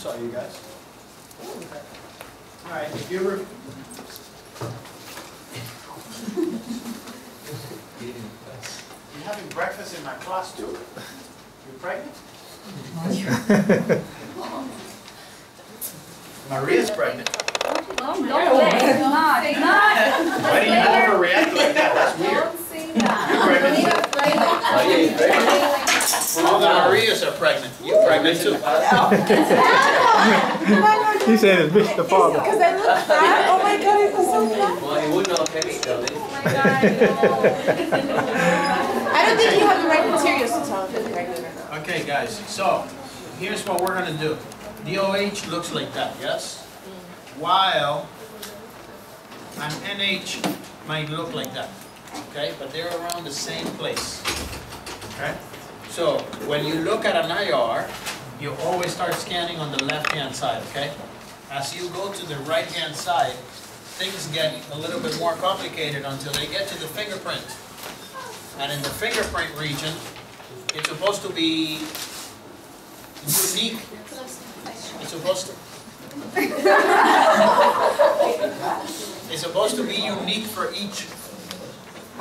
saw you guys. All right, if you were, you're having breakfast in my class too? You pregnant? Maria's pregnant. Oh, no way, not, not. Why do you overreact like that? That's weird. Don't say that. You're pregnant. All the Marias are pregnant. You're pregnant too. He said it's Bishop the father. Because I look fat, oh my god, I feel so fat. Well, you wouldn't know Penny though, did you? Oh my God, I don't think you have the right materials to tell if it's pregnant or not. Okay, guys, so here's what we're gonna do. DOH looks like that, yes? Mm. While an NH might look like that, okay? But they're around the same place, okay? So when you look at an IR, you always start scanning on the left-hand side, okay? As you go to the right-hand side, things get a little bit more complicated until they get to the fingerprint. And in the fingerprint region, it's supposed to be unique. It's supposed to. It's supposed to be unique for each.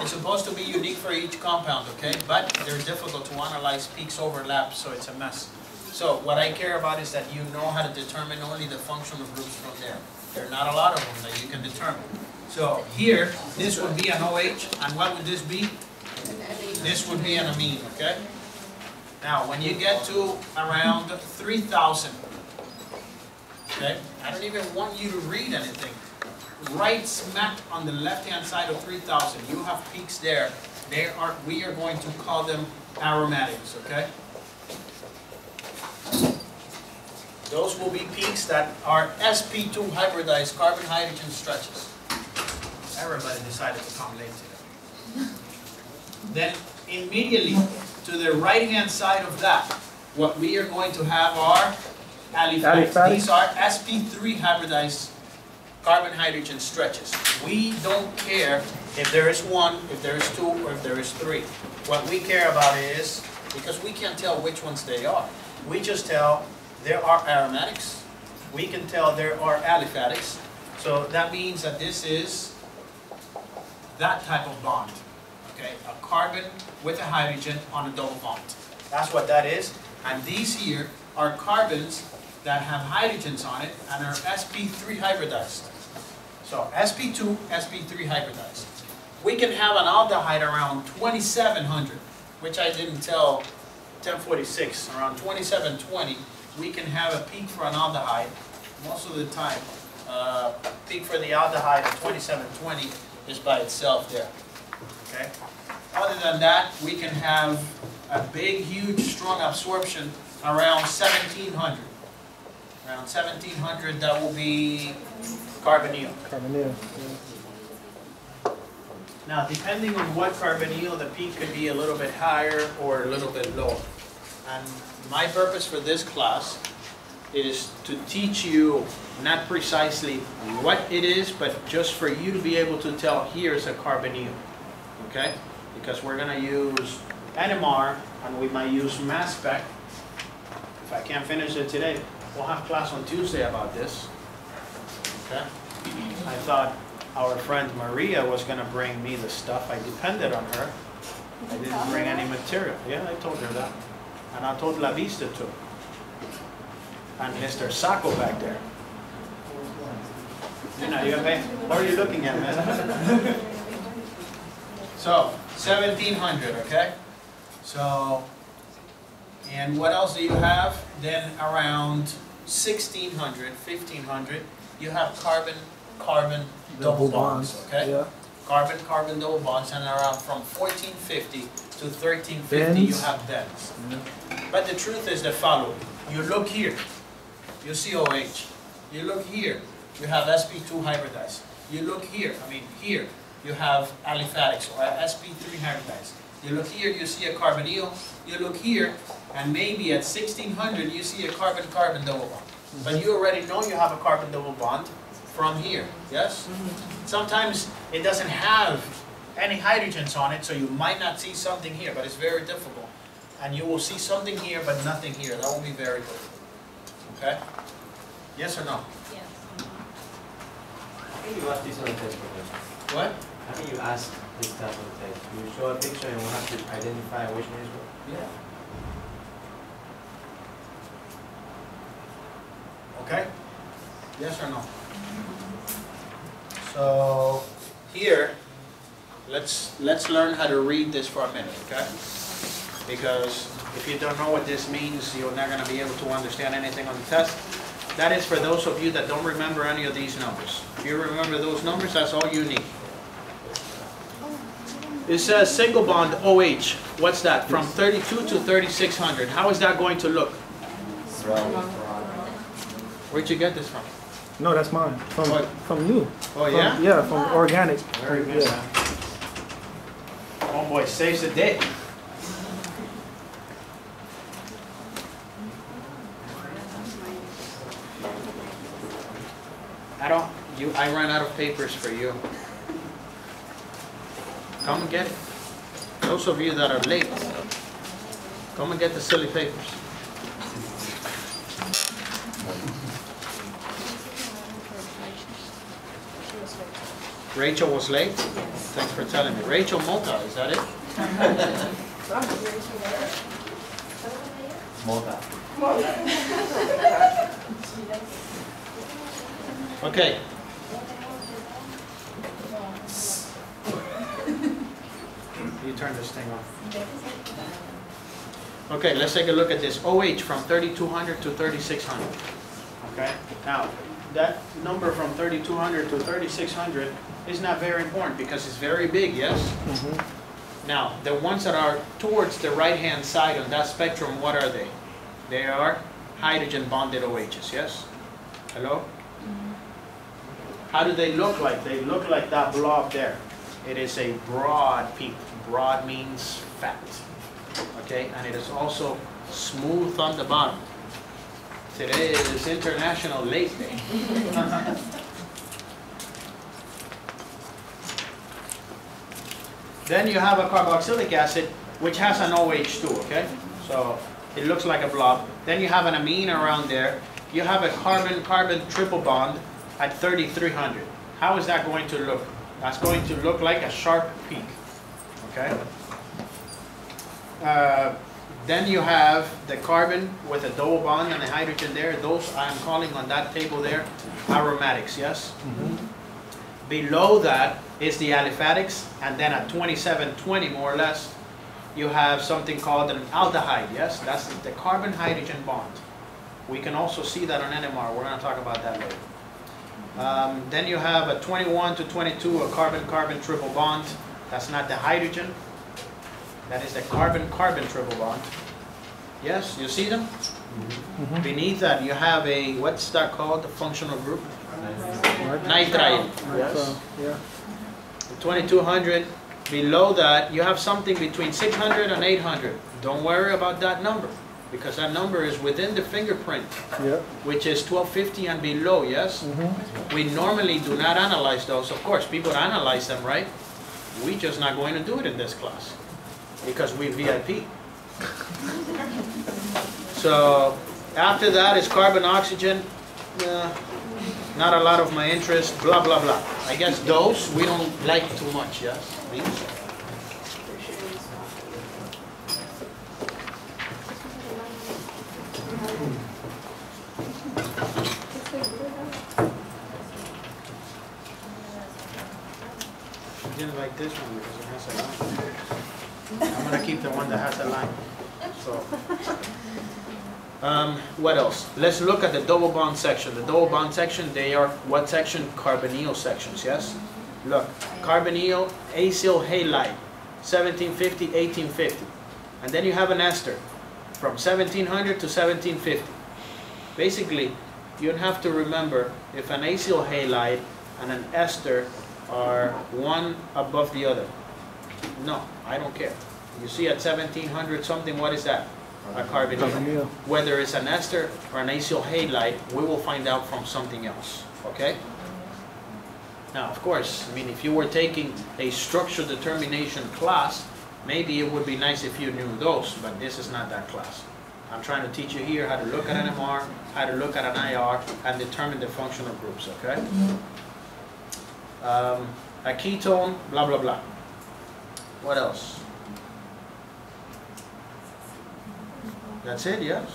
It's supposed to be unique for each compound, okay? But they're difficult to analyze, peaks overlap, so it's a mess. So what I care about is that you know how to determine only the functional groups from there. There are not a lot of them that you can determine. So here, this would be an OH, and what would this be? This would be an amine, okay? Now, when you get to around 3,000, okay, I don't even want you to read anything. Right smack on the left-hand side of 3,000, you have peaks there. They are, we are going to call them aromatics, okay? Those will be peaks that are sp2 hybridized carbon hydrogen stretches. Everybody decided to come late today. Then immediately to the right-hand side of that, what we are going to have are. Aliphatic. These are sp3 hybridized carbon hydrogen stretches. We don't care if there is one, if there is two, or if there is three. What we care about is, because we can't tell which ones they are, we just tell there are aromatics, we can tell there are aliphatics, so that means that this is that type of bond, okay? A carbon with a hydrogen on a double bond. That's what that is, and these here are carbons that have hydrogens on it and are sp3 hybridized. So sp2, sp3 hybridized. We can have an aldehyde around 2700, which I didn't tell 1046, around 2720, we can have a peak for an aldehyde, most of the time. Uh, peak for the aldehyde at 2720 is by itself there, okay? Other than that, we can have a big, huge, strong absorption around 1700. Around 1700, that will be carbonyl. Carbonyl. Now, depending on what carbonyl, the peak could be a little bit higher or a little bit lower. And my purpose for this class is to teach you not precisely what it is, but just for you to be able to tell here's a carbonyl, okay? Because we're gonna use NMR and we might use mass spec. If I can't finish it today, we'll have class on Tuesday about this, okay? I thought our friend Maria was gonna bring me the stuff. I depended on her. I didn't bring any material. Yeah, I told her that. And I told La Vista too. And Mr. Sacco back there. You know, you okay? What are you looking at, man? So, seventeen hundred, okay? So, and what else do you have? Then around 1600, 1500, you have carbon, carbon double bonds, okay? Yeah. Carbon, carbon double bonds, and around from 1450 to 1350, you have bends. But the truth is the following. You look here, you see OH. You look here, you have sp2 hybridized. You look here, I mean here, you have aliphatics uh, or sp3 hybridized. You look here, you see a carbonyl. You look here, and maybe at 1600, you see a carbon-carbon double bond. But you already know you have a carbon double bond from here, yes? Mm-hmm. Sometimes it doesn't have any hydrogens on it, so you might not see something here, but it's very difficult. And you will see something here, but nothing here. That will be very good. Okay? Yes or no? Yes. How can you ask this on the test, What? How can you ask this type of test? You show a picture and we have to identify which one is what? Yeah. Okay? Yes or no? So, here, let's, let's learn how to read this for a minute, okay? Because if you don't know what this means, you're not gonna be able to understand anything on the test. That is for those of you that don't remember any of these numbers. If you remember those numbers, that's all you need. It says single bond OH, what's that? From 32 to 3600. How is that going to look? Where'd you get this from? No, that's mine. From What? from you. Oh, From- yeah? Yeah, from organic. Very good, Yeah. man. Homeboy saves the day. I don't, you, I ran out of papers for you. Come and get it. Those of you that are late, come and get the silly papers. Rachel was late? Thanks for telling me. Rachel Mota, is that it? Mota. Okay. You turn this thing off. Okay, let's take a look at this. OH from 3200 to 3600. Okay, now, that number from 3200 to 3600 is not very important because it's very big, yes? Mhm. Now, the ones that are towards the right-hand side on that spectrum, what are they? They are hydrogen bonded OHs, yes? Hello? How do they look like? They look like that blob there. It is a broad peak. Broad means fat. Okay, and it is also smooth on the bottom. Today is International Late Day. Then you have a carboxylic acid, which has an OH too, okay? So it looks like a blob. Then you have an amine around there. You have a carbon-carbon triple bond at 3300. How is that going to look? That's going to look like a sharp peak, okay? Uh, then you have the carbon with a double bond and a hydrogen there. Those I am calling on that table there aromatics, yes? Below that is the aliphatics, and then at 2720 more or less, you have something called an aldehyde, yes? That's the carbon-hydrogen bond. We can also see that on NMR, we're gonna talk about that later. Um, then you have a 21 to 22, a carbon-carbon triple bond. That's not the hydrogen. That is the carbon-carbon triple bond. Yes, you see them? Mhm. Beneath that, you have a, what's that called, the functional group? Right. Nitrile. Yes. yeah. 2200. Below that, you have something between 600 and 800. Don't worry about that number, because that number is within the fingerprint, Yeah. which is 1250 and below, yes? Mm -hmm. We normally do not analyze those. Of course, people analyze them, right? We just not going to do it in this class, because we VIP. So, after that is carbon, oxygen, uh, not a lot of my interest, blah, blah, blah. I guess those, we don't like too much, yes? I didn't like this one because it has a line. I'm gonna keep the one that has a line, so. Um, what else? Let's look at the double bond section. The double bond section, they are what section? Carbonyl sections, yes? Look, carbonyl, acyl halide, 1750, 1850. And then you have an ester from 1700 to 1750. Basically, you have to remember if an acyl halide and an ester are one above the other. No, I don't care. You see at 1700 something, what is that? A carbonyl. Whether it's an ester or an acyl halide, we will find out from something else, okay? Now, of course, I mean, if you were taking a structure determination class, maybe it would be nice if you knew those, but this is not that class. I'm trying to teach you here how to look at an MR, how to look at an IR, and determine the functional groups, okay? Um, a ketone, blah, blah, blah. What else? That's it, yes?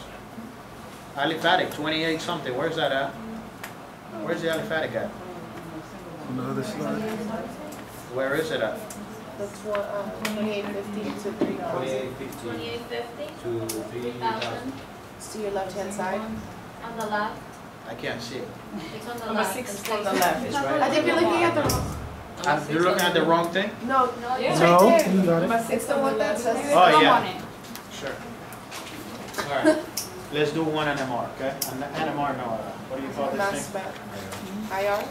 Aliphatic, twenty-eight something, where's that at? Where's the aliphatic at? On the other slide. Where is it at? That's one, uh, twenty-eight fifty to three thousand. Twenty-eight fifty Twenty-eight fifty, to three three thousand. thousand, It's to your left-hand side. on the left, I can't see it. it's on the Number left. six it's on the left. It's right. I think you're looking at the wrong, Uh, You're looking at the wrong thing? no, No, it's No, right there. you got it. Number the one that says. Oh, Come yeah. on it. Sure. All right, let's do one NMR, okay? An NMR, no, what do you call this Mass thing? IR.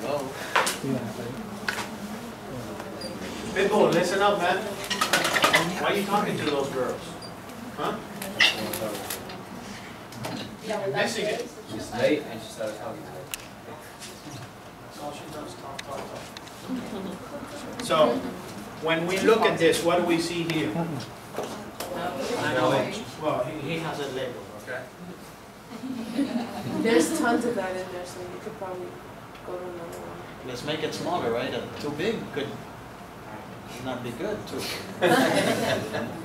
Hello? Pitbull, listen up, man. Why are you talking to those girls? Huh? You're missing it. She's late and she started talking to me. That's all she does, talk, talk, talk. So, when we look at this, what do we see here? I know, it. well, he, he has a label, okay? There's tons of that in there, so you could probably go to another one. Let's make it smaller, right? Uh, Too big could not be good, too.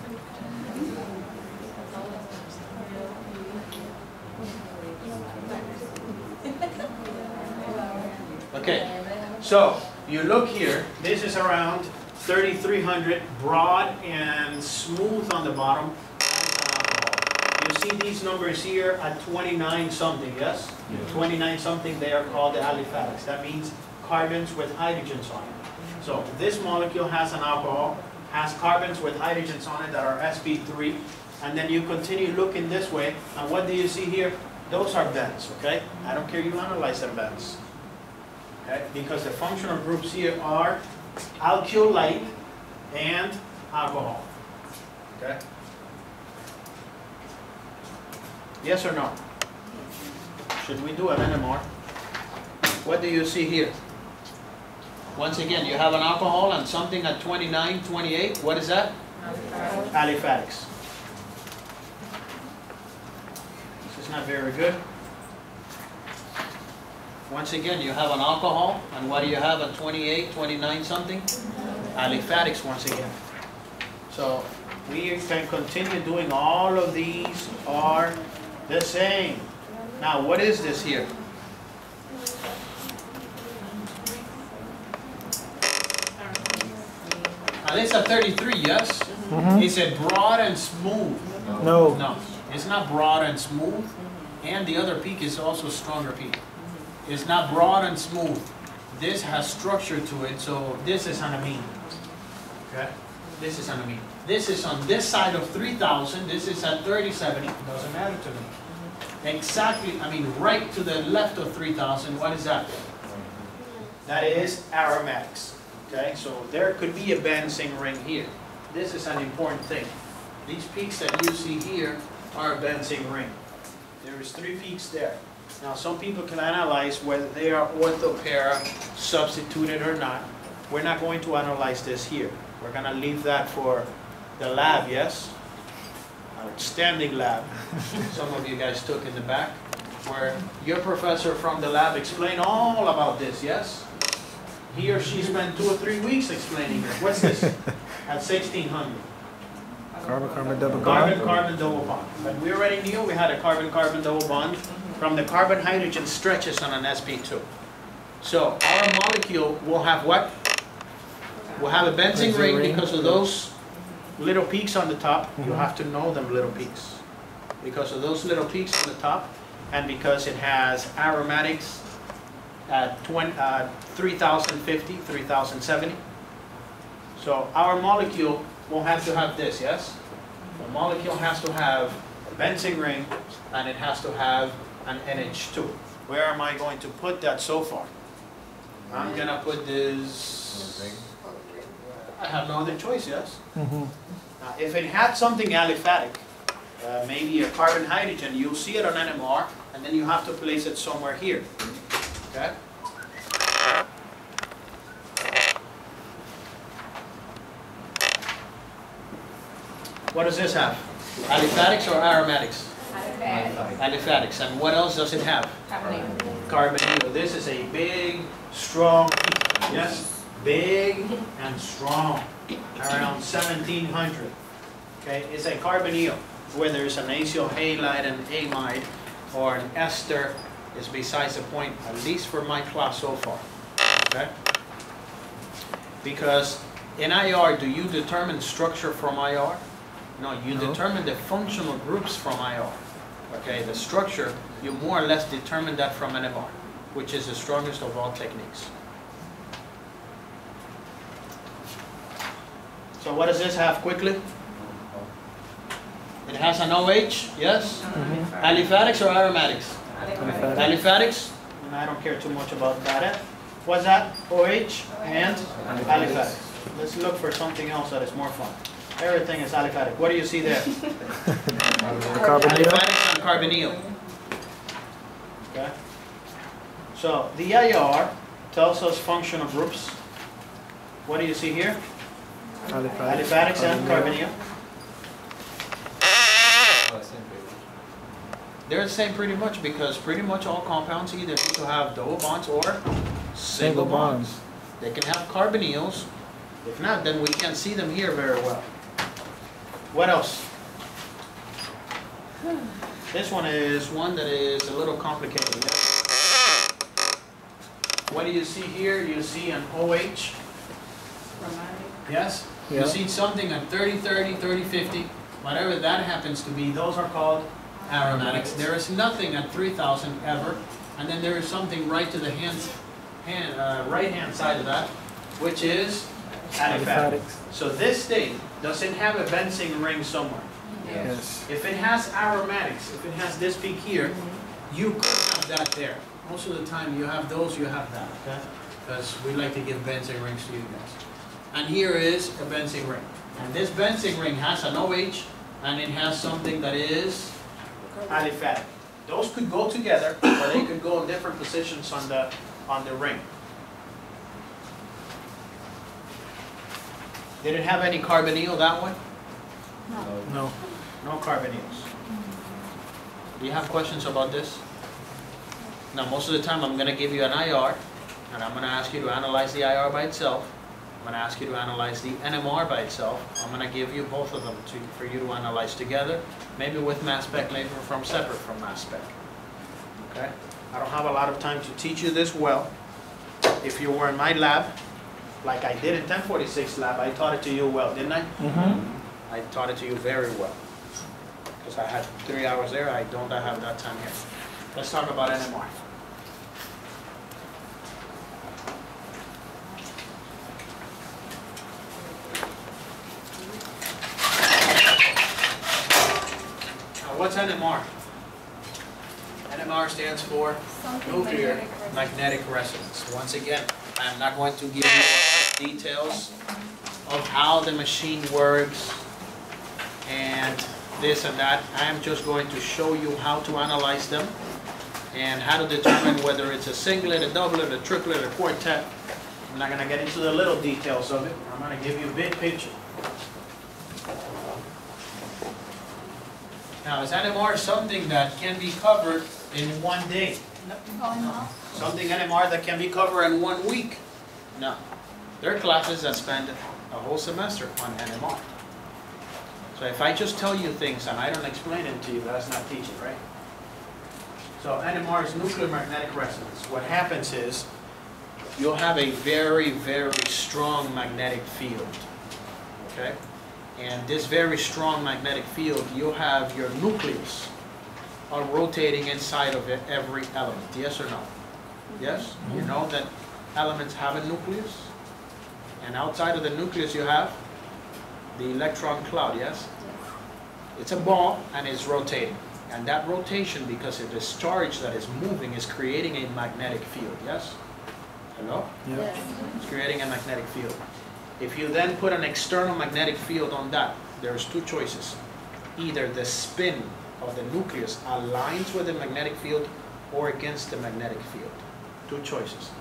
Okay, so you look here, this is around 3,300 broad and smooth on the bottom. Uh, you see these numbers here at 29 something, yes? 29 something, they are called the aliphatics. That means carbons with hydrogens on it. So this molecule has an alcohol, has carbons with hydrogens on it that are sp3, and then you continue looking this way, and what do you see here? Those are bends, okay? I don't care you analyze them bends. Okay, because the functional groups here are alkyl alkylate and alcohol. Okay? Yes or no? Should we do an NMR? What do you see here? Once again, you have an alcohol and something at 29, 28, what is that? Aliphatics. This is not very good. Once again, you have an alcohol, and what do you have at 28, 29 something? Aliphatics once again. So we can continue doing all of these are the same. Now, what is this here? Now, this a 33, yes? Mhm. He said broad and smooth. No. No, it's not broad and smooth, and the other peak is also stronger peak. It's not broad and smooth. This has structure to it, so this is an amine. Okay? This is an amine. This is on this side of 3,000, this is at 3070, doesn't matter to me. Exactly, I mean, right to the left of 3,000, what is that? That is aromatics. Okay, so there could be a benzene ring here. This is an important thing. These peaks that you see here are a benzene ring. There is three peaks there. Now, some people can analyze whether they are orthopara substituted or not. We're not going to analyze this here. We're gonna leave that for the lab, yes? Outstanding lab. Some of you guys took in the back, where your professor from the lab explained all about this, yes? He or she spent two or three weeks explaining it. What's this? At sixteen hundred. Carbon, carbon, double Carbon, bond. carbon, double bond. But we already knew we had a carbon, carbon, double bond from the carbon hydrogen stretches on an sp2. So our molecule will have what? We'll have a benzene ring ring. because of those little peaks on the top. You Mhm. have to know them little peaks. Because of those little peaks on the top and because it has aromatics at 20, uh, 3050, 3070. So our molecule will have to have this, yes? The molecule has to have a benzene ring and it has to have an NH2. Where am I going to put that so far? I'm gonna put this, I have no other choice, yes? Mhm. Now, if it had something aliphatic, uh, maybe a carbon hydrogen, you'll see it on NMR, and then you have to place it somewhere here. Okay? What does this have? Aliphatics or aromatics? Aliphatics. And what else does it have? Carbonate. This is a big, strong, yes, big and strong, around 1700. Okay, it's a carbonyl, whether it's an acyl halide, an amide, or an ester is besides the point, at least for my class so far. Okay? Because in IR, do you determine structure from IR? No, you No. determine the functional groups from IR. Okay, the structure, you more or less determine that from NMR, which is the strongest of all techniques. So what does this have quickly? It has an OH, yes? Mm-hmm. Aliphatics or aromatics? Aliphatic. Aliphatics, and I don't care too much about that. What's that? OH and aliphatics. Let's look for something else that is more fun. Everything is aliphatic. What do you see there? The carbonyl. Aliphatics and carbonyl. Okay? So the IR tells us functional groups. What do you see here? Aliphatic. Aliphatics and carbonyl. Oh, same page. They're the same pretty much because pretty much all compounds either need to have double bonds or single Single bonds. bonds. They can have carbonyls. If not, then we can't see them here very well. What else? This one is one that is a little complicated. What do you see here? You see an OH, yes? You see something at 30, 30, 30, 50, whatever that happens to be, those are called aromatics. There is nothing at 3000 ever, and then there is something right to the hand, hand, uh, right-hand side of that, which is aliphatic. Aliphatics. So this thing, does it have a benzene ring somewhere? Yes. If it has aromatics, if it has this peak here, mm-hmm. you could have that there. Most of the time, you have those, you have that, okay? Because we like to give benzene rings to you guys. And here is a benzene ring. And this benzene ring has an OH, and it has something that is aliphatic. Those could go together, or they could go in different positions on the, on the ring. Did it have any carbonyl, that one? No. No carbonyls. Do you have questions about this? Now, most of the time, I'm gonna give you an IR, and I'm gonna ask you to analyze the IR by itself. I'm gonna ask you to analyze the NMR by itself. I'm gonna give you both of them to, for you to analyze together, maybe with mass spec, maybe from separate from mass spec. Okay? I don't have a lot of time to teach you this well. If you were in my lab, like I did in 1046 lab, I taught it to you well, didn't I? Mm-hmm. I taught it to you very well. Because I had three hours there, I don't have that time here. Let's talk about NMR. Now, what's NMR? NMR stands for nuclear magnetic resonance. Once again, I'm not going to give you details of how the machine works and this and that. I am just going to show you how to analyze them and how to determine whether it's a singlet, a doublet, a triplet, a quartet. I'm not gonna get into the little details of it. I'm gonna give you a big picture. Now, is NMR something that can be covered in one day? No. Something NMR that can be covered in one week? No. There are classes that spend a whole semester on NMR. So if I just tell you things and I don't explain it to you, that's not teaching, right? So NMR is nuclear magnetic resonance. What happens is, you'll have a very, very strong magnetic field, okay? And this very strong magnetic field, you'll have your nucleus are rotating inside of it every element, yes or no? Yes? You know that elements have a nucleus? And outside of the nucleus you have the electron cloud, yes? It's a ball and it's rotating. And that rotation, because it is charge that is moving, is creating a magnetic field, yes? Hello? Yeah. It's creating a magnetic field. If you then put an external magnetic field on that, there's two choices. either the spin of the nucleus aligns with the magnetic field or against the magnetic field. Two choices.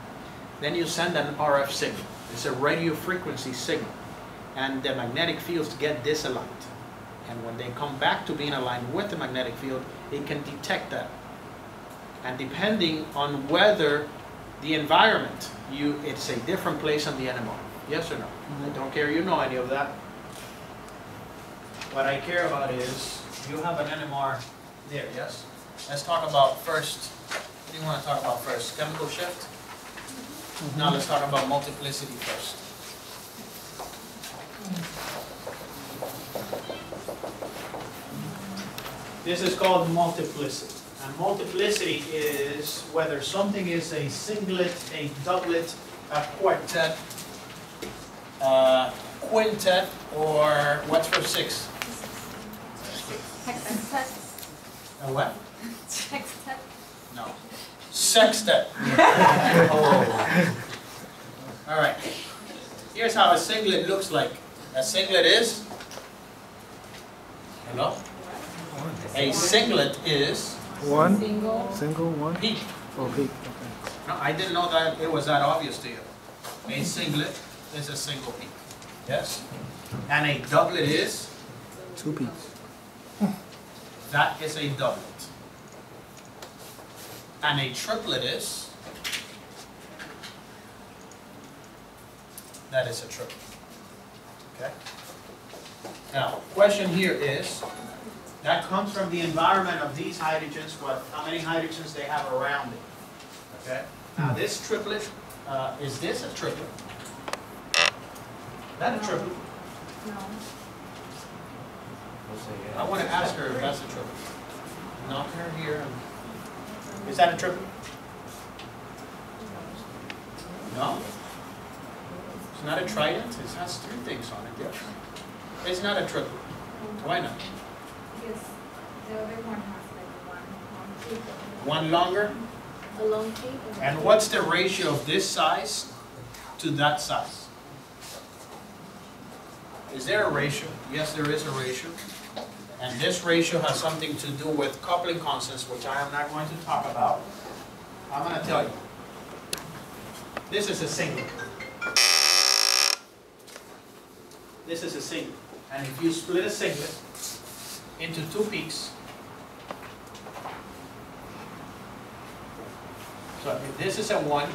Then you send an RF signal. It's a radio frequency signal. And the magnetic fields get disaligned. And when they come back to being aligned with the magnetic field, it can detect that. And depending on whether the environment, you, it's a different place on the NMR. Yes or no? I don't care you know any of that. What I care about is, you have an NMR there, yes? Let's talk about first, what do you want to talk about first? Chemical shift? Now let's talk about multiplicity first. This is called multiplicity. And multiplicity is whether something is a singlet, a doublet, a quartet, uh, quintet, or what's for six? Sextet. A what? Sextet. No. Sextet. All right. Here's how a singlet looks like. A singlet is? Hello? A singlet is One, Single. single, one, peak. oh, peak, okay. No, I didn't know that it was that obvious to you. A singlet is a single peak. Yes? And a doublet is? Two peaks. That is a doublet. And a triplet is? That is a triplet. Okay? Now, question here is, that comes from the environment of these hydrogens, what, how many hydrogens they have around it. Okay? Now, this triplet, uh, is this a triplet? That a triplet? No. We'll say I want to ask her if that's a triplet. Knock her here. Is that a triplet? No? It's not a trident, it has three things on it, yes. It's not a triplet. Why not? Because the other one has like one, tip. One longer, A long tip. and what's the ratio of this size to that size? Is there a ratio? Yes, there is a ratio. And this ratio has something to do with coupling constants, which I am not going to talk about. I'm gonna tell you. This is a singlet. This is a singlet. And if you split a singlet into two peaks, so if this is a one,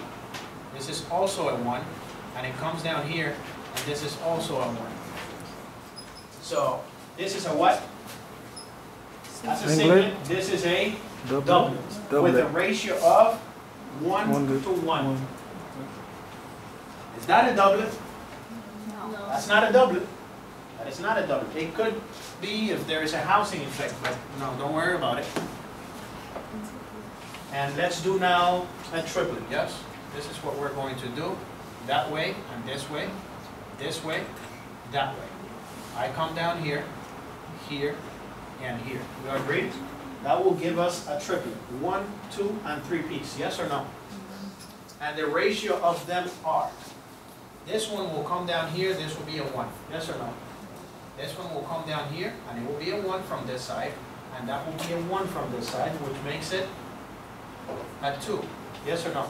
this is also a one, and it comes down here, and this is also a one. So, this is a what? That's a Singlet. singlet, this is a Double. doublet, with a ratio of one One to to one. Is that a doublet? No. That's not a doublet. That is not a doublet. It could be if there is a housing effect, but no, don't worry about it. And let's do now a triplet, yes? This is what we're going to do. That way, and this way, this way, that way. I come down here, here, and here. You agree? That will give us a triplet. One, two, and three peaks, yes or no? And the ratio of them are, this one will come down here, this will be a one, yes or no? This one will come down here, and it will be a one from this side, and that will be a one from this side, which makes it a two, yes or no?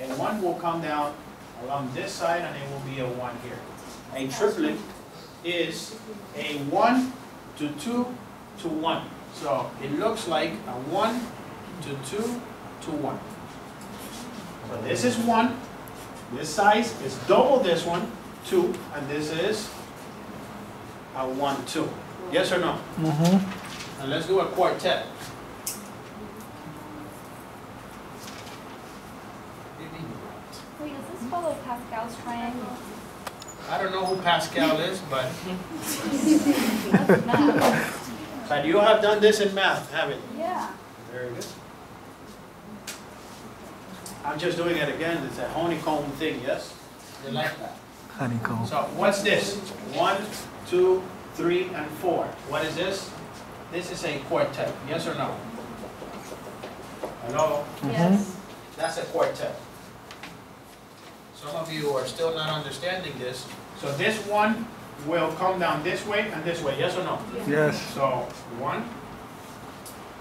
A one will come down along this side, and it will be a one here. A triplet is a one to two to one. So it looks like a one to two to one. So this is one, this size is double this one, two, and this is a one, two. Yes or no? Mm-hmm. And let's do a quartet. Wait, does this follow Pascal's triangle? I don't know who Pascal is, but, but you have done this in math, haven't you? Yeah. Very good. I'm just doing it again, it's a honeycomb thing, yes? You like that? Honeycomb. So what's this? One, two, three, and four. What is this? This is a quartet, yes or no? Hello? Yes. That's a quartet. Some of you are still not understanding this. So this one will come down this way and this way, yes or no? Yes. So, one,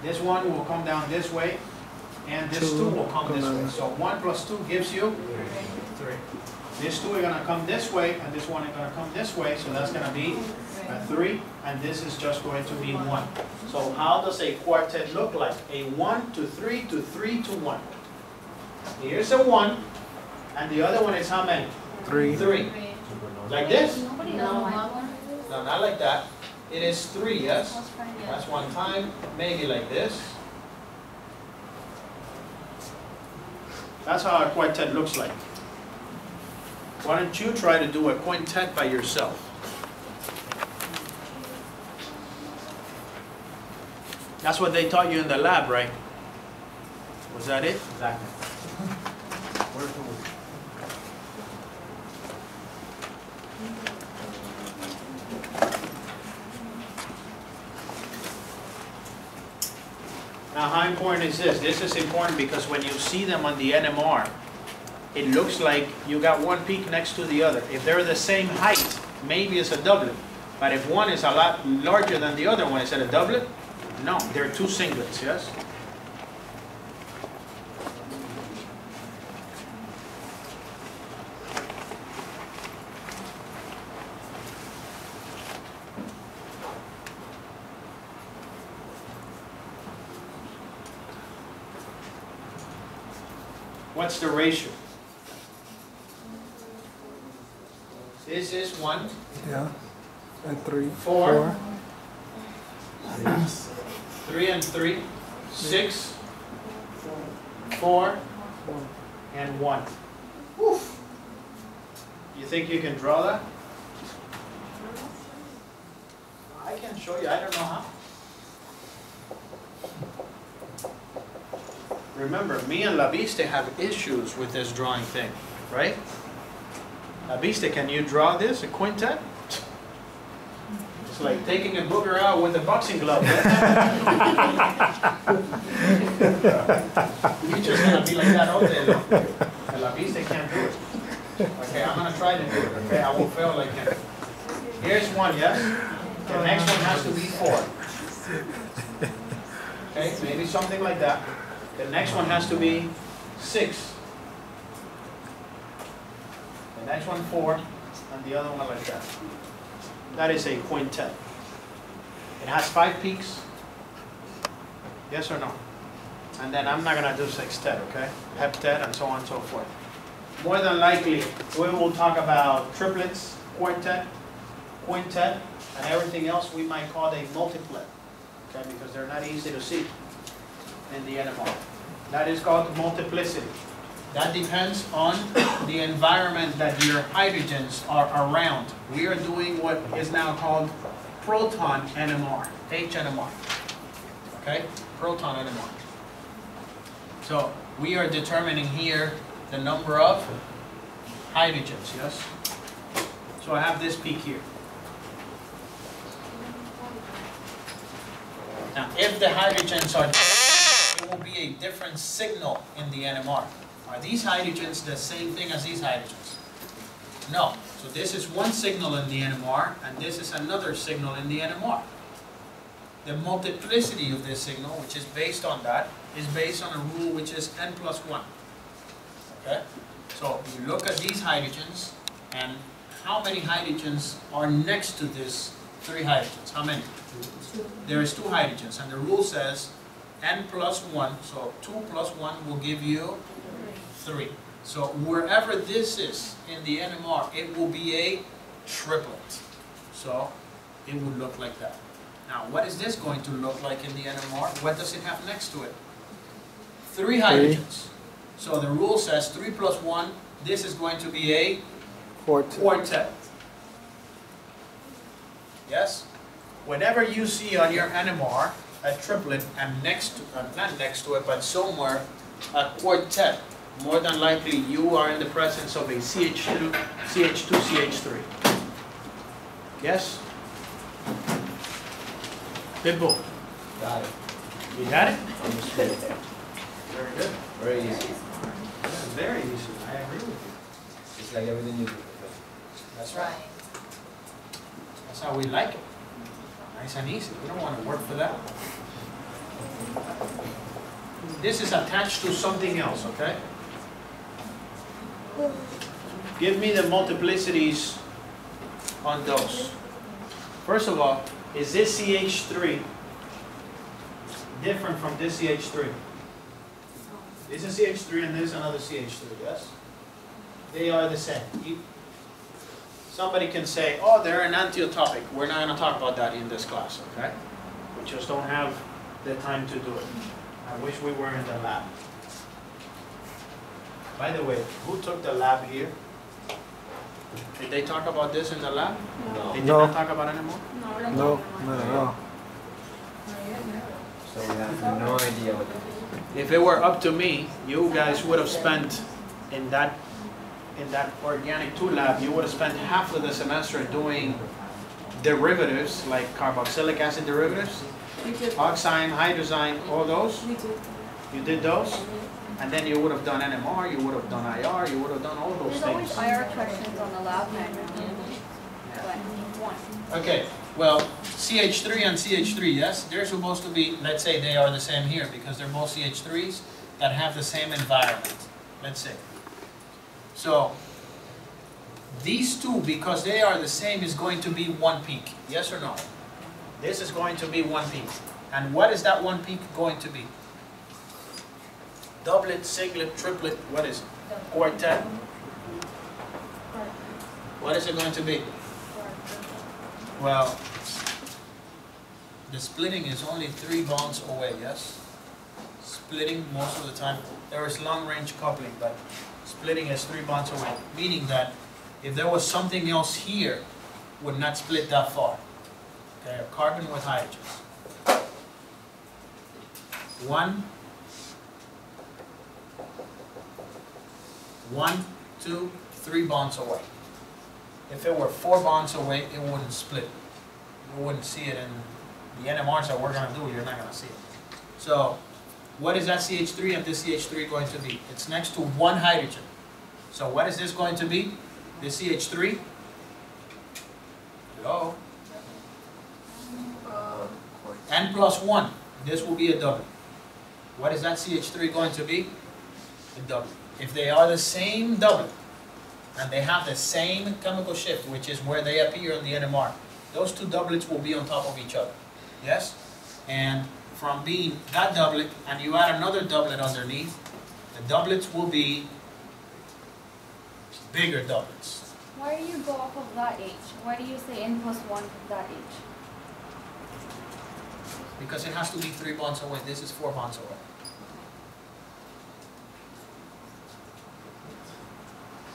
this one will come down this way, and this Two two will come come this way. So one plus two gives you three. These two are gonna come this way, and this one is gonna come this way, so that's gonna be a three, and this is just going to be one. So how does a quartet look like? A one to three to three to one. Here's a one, and the other one is how many? Three. Three. Like this? Nobody knows my one. No, not like that. It is three, yes? Let's find out. That's one time, maybe like this. That's how a quintet looks like. Why don't you try to do a quintet by yourself? That's what they taught you in the lab, right? Was that it? Exactly. Now, how important is this? This is important because when you see them on the NMR, it looks like you got one peak next to the other. If they're the same height, maybe it's a doublet. But if one is a lot larger than the other one, is it a doublet? No, they're two singlets, yes? What's the ratio? This is one, Yeah. And three. Four. three and three, six, four, and one. Woof. You think you can draw that? I can show you, I don't know how. Remember, me and La Vista have issues with this drawing thing, right? La Vista, can you draw this, a quintet? It's like taking a booger out with a boxing glove. You're just gonna be like that all day long. La Vista can't do it. Okay, I'm gonna try to do it, okay? I won't fail like him. Here's one, yes? The next one has to be four. Okay, maybe something like that. The next one has to be six. The next one four, and the other one like that. That is a quintet. It has five peaks. Yes or no? And then I'm not gonna do sextet, okay? Heptet and so on and so forth. More than likely, we will talk about triplets, quartet, quintet, and everything else we might call a multiplet, okay? Because they're not easy to see in the NMR. That is called multiplicity. That depends on the environment that your hydrogens are around. We are doing what is now called proton NMR, HNMR. Okay, proton NMR. So we are determining here the number of hydrogens, yes? So I have this peak here. Now, if the hydrogens are a different signal in the NMR. Are these hydrogens the same thing as these hydrogens? No. So this is one signal in the NMR, and this is another signal in the NMR. The multiplicity of this signal, which is based on that, is based on a rule which is n plus 1. Okay? So you look at these hydrogens, and how many hydrogens are next to this three hydrogens? How many? There is two hydrogens, and the rule says n plus 1, so 2 plus 1 will give you 3. So wherever this is in the NMR, it will be a triplet. So it would look like that. Now, what is this going to look like in the NMR? What does it have next to it? Three hydrogens. So the rule says 3 plus 1, this is going to be a Quartet. quartet. Yes? Whenever you see on your NMR a triplet and next to, uh, not next to it, but somewhere a quartet, more than likely you are in the presence of a CH2, CH2, CH3. Yes? Pitbull, Got it. you got it? Very good. Very easy. Very easy, I agree with you. It's like everything you do. That's right. That's how we like it. Nice and easy. We don't want to work for that. This is attached to something else, okay? Give me the multiplicities on those. First of all, is this CH3 different from this CH3? This is CH3 and this is another CH3, yes? They are the same. You- Somebody can say, oh, they're an enantiotopic. We're not gonna talk about that in this class, okay? We just don't have the time to do it. I wish we were in the lab. By the way, who took the lab here? Did they talk about this in the lab? They did No. not talk about it anymore? No, we don't No, talk not about at all. So we have no idea what it is. If it were up to me, you guys would have spent in that, in that organic two lab, you would have spent half of the semester doing derivatives, like carboxylic acid derivatives, oxime, hydrazone, all those. We did. You did those? And then you would have done NMR, you would have done IR, you would have done all those There's always things. IR questions on the lab manual. But one. Okay, well, CH3 and CH3, yes, they're supposed to be, let's say they are the same here, because they're both CH3s that have the same environment, let's say. So, these two, because they are the same, is going to be one peak, yes or no? This is going to be one peak. And what is that one peak going to be? Doublet, singlet, triplet, what is it? Quartet? What is it going to be? Well, the splitting is only three bonds away, yes? Splitting most of the time, there is long-range coupling, but splitting is three bonds away, meaning that if there was something else here, would not split that far. Okay, a carbon with hydrogens. One, one, two, three bonds away. If it were four bonds away, it wouldn't split. You wouldn't see it in the NMRs that we're gonna do, you're not gonna see it. So, what is that CH3 and this CH3 going to be? It's next to one hydrogen. So what is this going to be? This CH3? Hello? N plus one, this will be a double. What is that CH3 going to be? A double. If they are the same double, and they have the same chemical shift, which is where they appear in the NMR. Those two doublets will be on top of each other, yes? And from being that doublet, and you add another doublet underneath, the doublets will be bigger doublets. Why do you go off of that H? Why do you say N plus one that H? Because it has to be three bonds away, this is four bonds away.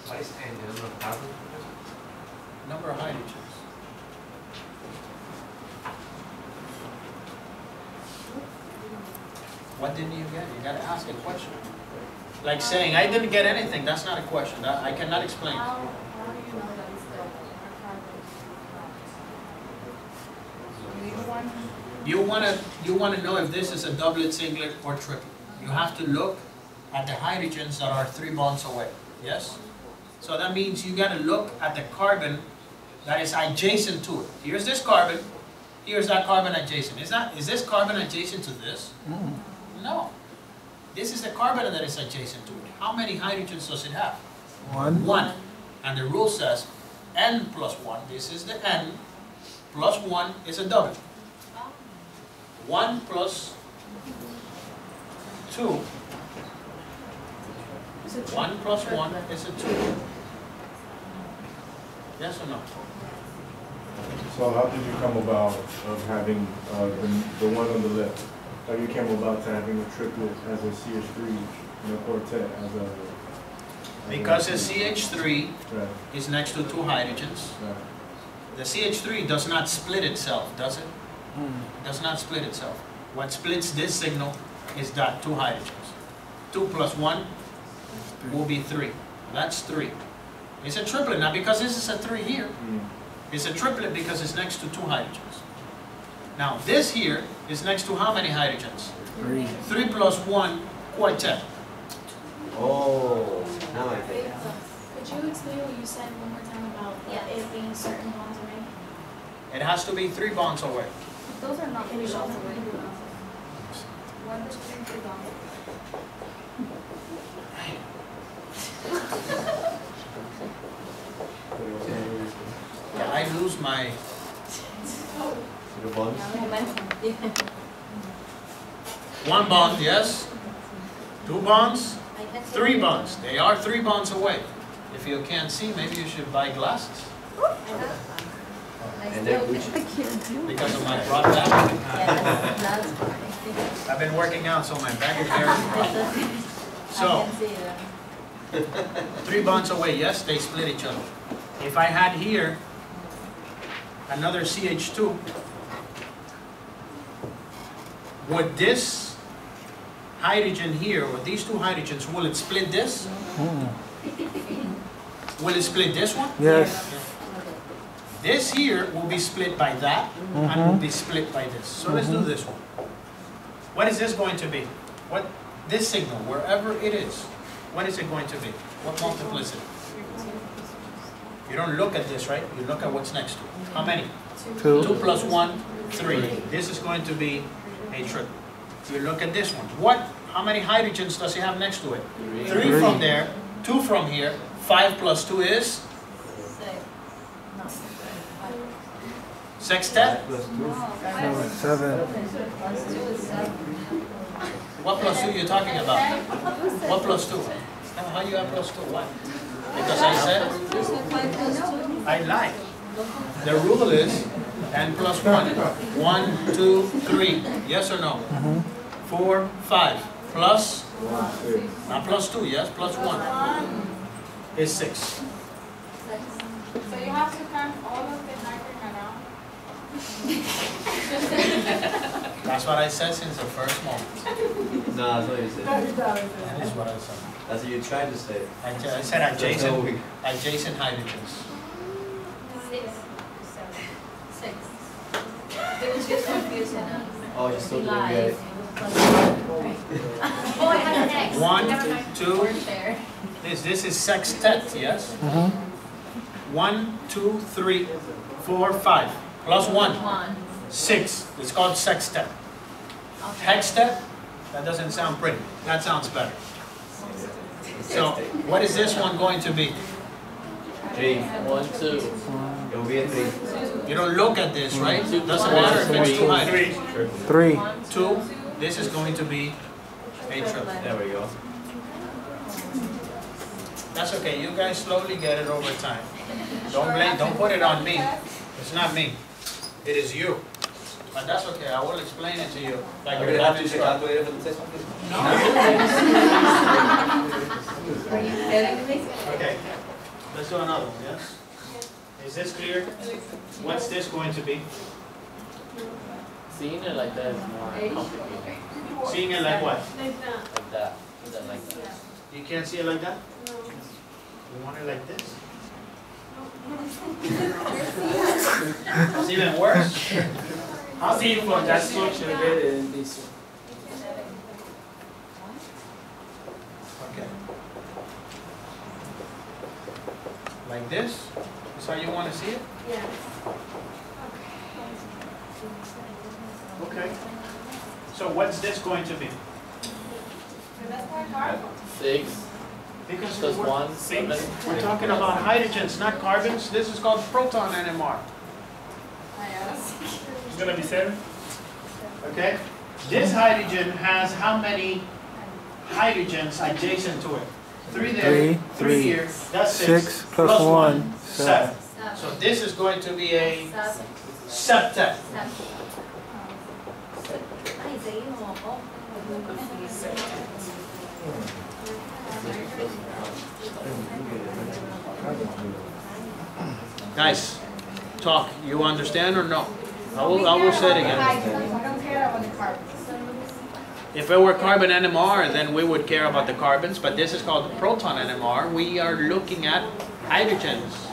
What is N, the number of carbons? Number of hydrogens. What didn't you get? You gotta ask a question. Like saying, I didn't get anything, that's not a question, That- I cannot explain. How, how do you know that it's double? Do you want? You wanna, you wanna know if this is a doublet, singlet, or triplet. You have to look at the hydrogens that are three bonds away, yes? So that means you gotta look at the carbon that is adjacent to it. Here's this carbon, here's that carbon adjacent. Is that, is this carbon adjacent to this? Mm. No. This is the carbon that is adjacent to it. How many hydrogens does it have? One, One. And the rule says n plus one, this is the n, plus one is a double. One plus two, Is it one plus one is a two. Yes or no? So how did you come about of having uh, the, the one on the left? How you came about to having a triplet as a CH3 and a quartet as a... Because a CH3 Right, is next to two hydrogens. right. The CH3 does not split itself, does it? Does not split itself. What splits this signal is that two hydrogens. Two plus one will be three. That's three. It's a triplet, not because this is a three here. Mm. It's a triplet because it's next to two hydrogens. Now, this here is next to how many hydrogens? three. Three plus one quartet. Oh, now I think. Could you explain what you said one more time about Yeah. it being certain bonds away? It has to be three bonds away. Those are not three bonds away. One, two, three, three bonds. Yeah, I lose my, The bonds? one bond, yes? Two bonds? Three bonds. They are three bonds away. If you can't see, maybe you should buy glasses And then which, because of my broad back. I've been working out, so my back is very broad. So, three bonds away, yes, they split each other. If I had here another CH2, would this hydrogen here, or these two hydrogens, will it split this? Mm. Will it split this one? Yes. This here will be split by that, and will be split by this. So let's do this one. What is this going to be? What, this signal, wherever it is, what is it going to be? What multiplicity? You don't look at this, right? You look at what's next to it. How many? Two Two. plus one, three. This is going to be a triple. You look at this one. What, how many hydrogens does he have next to it? Three from there, two from here, five plus two is sextet? five plus two? Seven. What plus two you talking about? What plus two? How how you have plus two? Why? Because I said, I lied. The rule is n plus one. One, two, three. Yes or no? Four, five. Plus, not plus two, yes, plus one. Is six. So you have to count all of the nitrogen around? That's what I said since the first moment. No, that's what you said. That is what I said. That's what you tried to say. I I said adjacent, adjacent hydrogens. Six. Six. It was just confusing. Oh, you still didn't get it. Oh, I had an X. One, two. Weren't. This, this is sextet, yes? Mhm. One, two, three, four, five, plus one, One. six. It's called sextet. Hextet, that doesn't sound pretty. That sounds better. So, what is this one going to be? Three. One, two. It will be a three. You don't look at this, right? Mm-hmm. Doesn't matter if it's two hydrogens. Three. Two, this is going to be a triple. There we go. That's okay, you guys slowly get it over time. Don't blame, don't put it on me. It's not me. It is you. But that's okay, I will explain it to you. Like you're we have to having use the trouble. calculator for the test? Are you kidding me? Okay, let's do another one, yes? Is this clear? What's this going to be? Seeing it like that is more complicated. Seeing it like what? Like that. Put that like that. You can't see it like that? No. You want it like this? It's even worse. How do you put that structure better than this one? Okay. Like this? So you want to see it? Yes. Okay. So what's this going to be? Six. Because we're, one. Six. Seven. We're talking about hydrogens, not carbons. This is called proton NMR. It's going to be seven. Okay. This hydrogen has how many hydrogens adjacent to it? Three there, three, here, that's six. Six plus, plus one, one 7. So this is going to be a septet. Nice. Talk. You understand or no? I will, I will say it again. If it were carbon NMR, then we would care about the carbons, but this is called proton NMR. We are looking at hydrogens.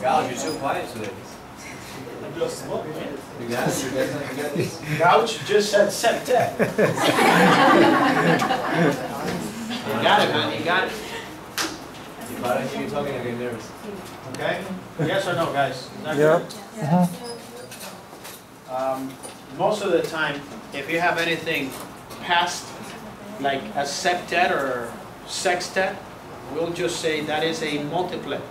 Gosh, you're so quiet today. You got it? You got it? You got this? Gouch just said septet. You got it, man, you got it. But I think you're talking, I get nervous. Okay? Yes or no, guys? Is that Yep. good? Mhm. Um, most of the time, if you have anything past, like a septet or sextet, we'll just say that is a multiplet.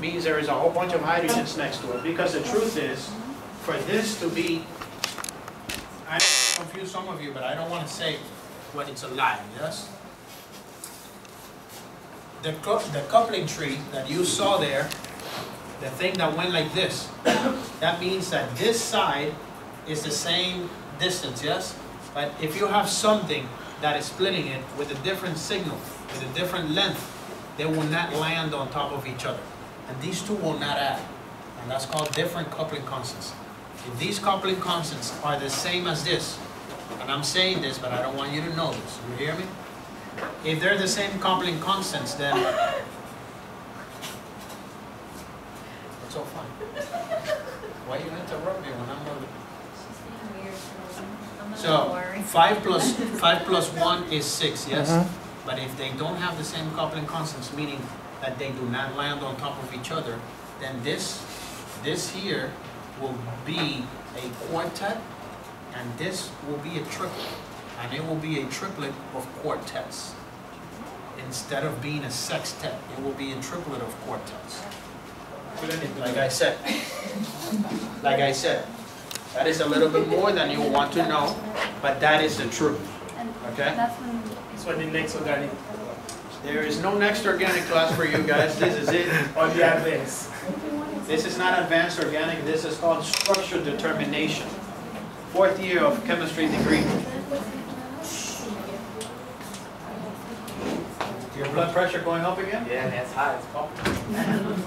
Means there is a whole bunch of hydrogens next to it, because the truth is, for this to be, I confuse some of you, but I don't wanna say when it's a lie, yes? The the coupling tree that you saw there, the thing that went like this, that means that this side is the same distance, yes? But if you have something that is splitting it with a different signal, with a different length, they will not land on top of each other. And these two will not add. And that's called different coupling constants. If these coupling constants are the same as this, and I'm saying this, but I don't want you to know this, you hear me? If they're the same coupling constants, then it's all fine. Why you interrupt me when I'm on the I'm not So, five plus, five plus one is six, yes? Mhm. But if they don't have the same coupling constants, meaning that they do not land on top of each other, then this, this here will be a quartet, and this will be a triplet. And it will be a triplet of quartets. Instead of being a sextet, it will be a triplet of quartets. Like I said, like I said, that is a little bit more than you want to know, but that is the truth, okay? That's when. It's for the next organic There is no next organic class for you guys, this is it. or the advanced. This is not advanced organic, this is called structure determination. Fourth year of chemistry degree. Your blood pressure going up again? Yeah, that's high, it's pumping.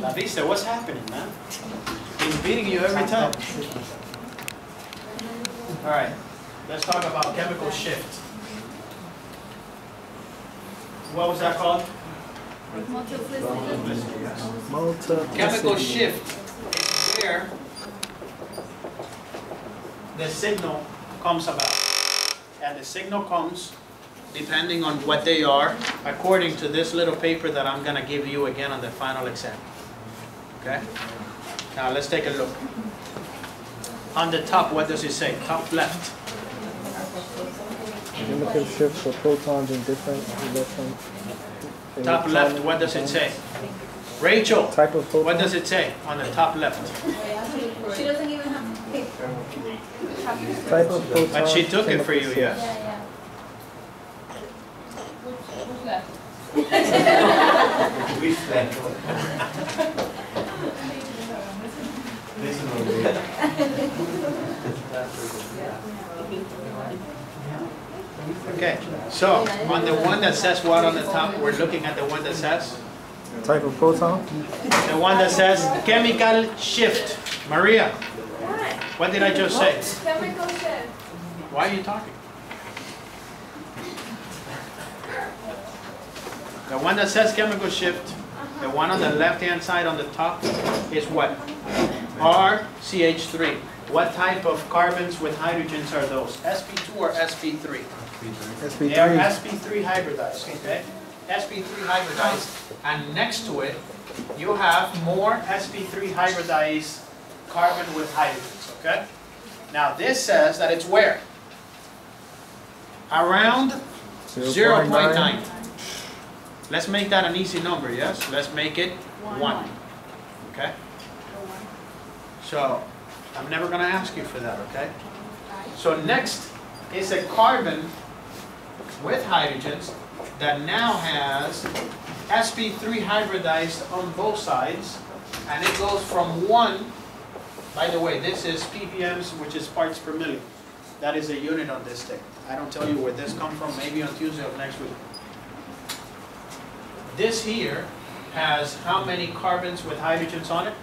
La Vista, what's happening, man? He's beating you every time. All right, let's talk about chemical shift. What was that called? Multiplicity. Multiplicity. Chemical shift is where the signal comes about. And the signal comes depending on what they are, according to this little paper that I'm gonna give you again on the final exam. Okay? Now, let's take a look. On the top, what does it say? Top left. Chemical shift for protons in different electron. Top left, what does it say? Rachel, Type of proton. what does it say on the top left? She doesn't even have paper. Type of proton. But she took it for you, chemical yes. Yeah, yeah. We fled. Listen to me. Okay, so on the one that says what on the top, we're looking at the one that says? Type of proton. The one that says chemical shift. Maria, what did I just say? Chemical shift. Why are you talking? The one that says chemical shift, the one on the left-hand side on the top is what? RCH3. What type of carbons with hydrogens are those? sp2 or sp3? They are SP3. sp3 hybridized, okay? sp3 hybridized, and next to it, you have more sp3 hybridized carbon with hydrogens, okay? Now, this says that it's where? Around 0.9. Let's make that an easy number, yes? Let's make it 1, okay? So, I'm never gonna ask you for that, okay? So next is a carbon with hydrogens that now has sp3 hybridized on both sides, and it goes from 1, by the way, this is ppms, which is parts per million. That is a unit on this thing. I don't tell you where this come from, maybe on Tuesday of next week. This here has how many carbons with hydrogens on it?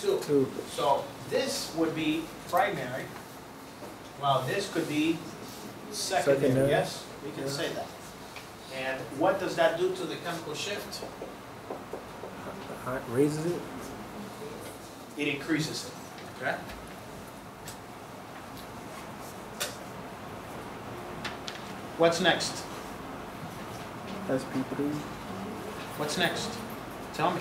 Two. Two. So this would be primary, while this could be secondary, Secondary. yes? We can say that. And what does that do to the chemical shift? Uh, Raises it. It increases it, okay? What's next? SP3. What's next? Tell me.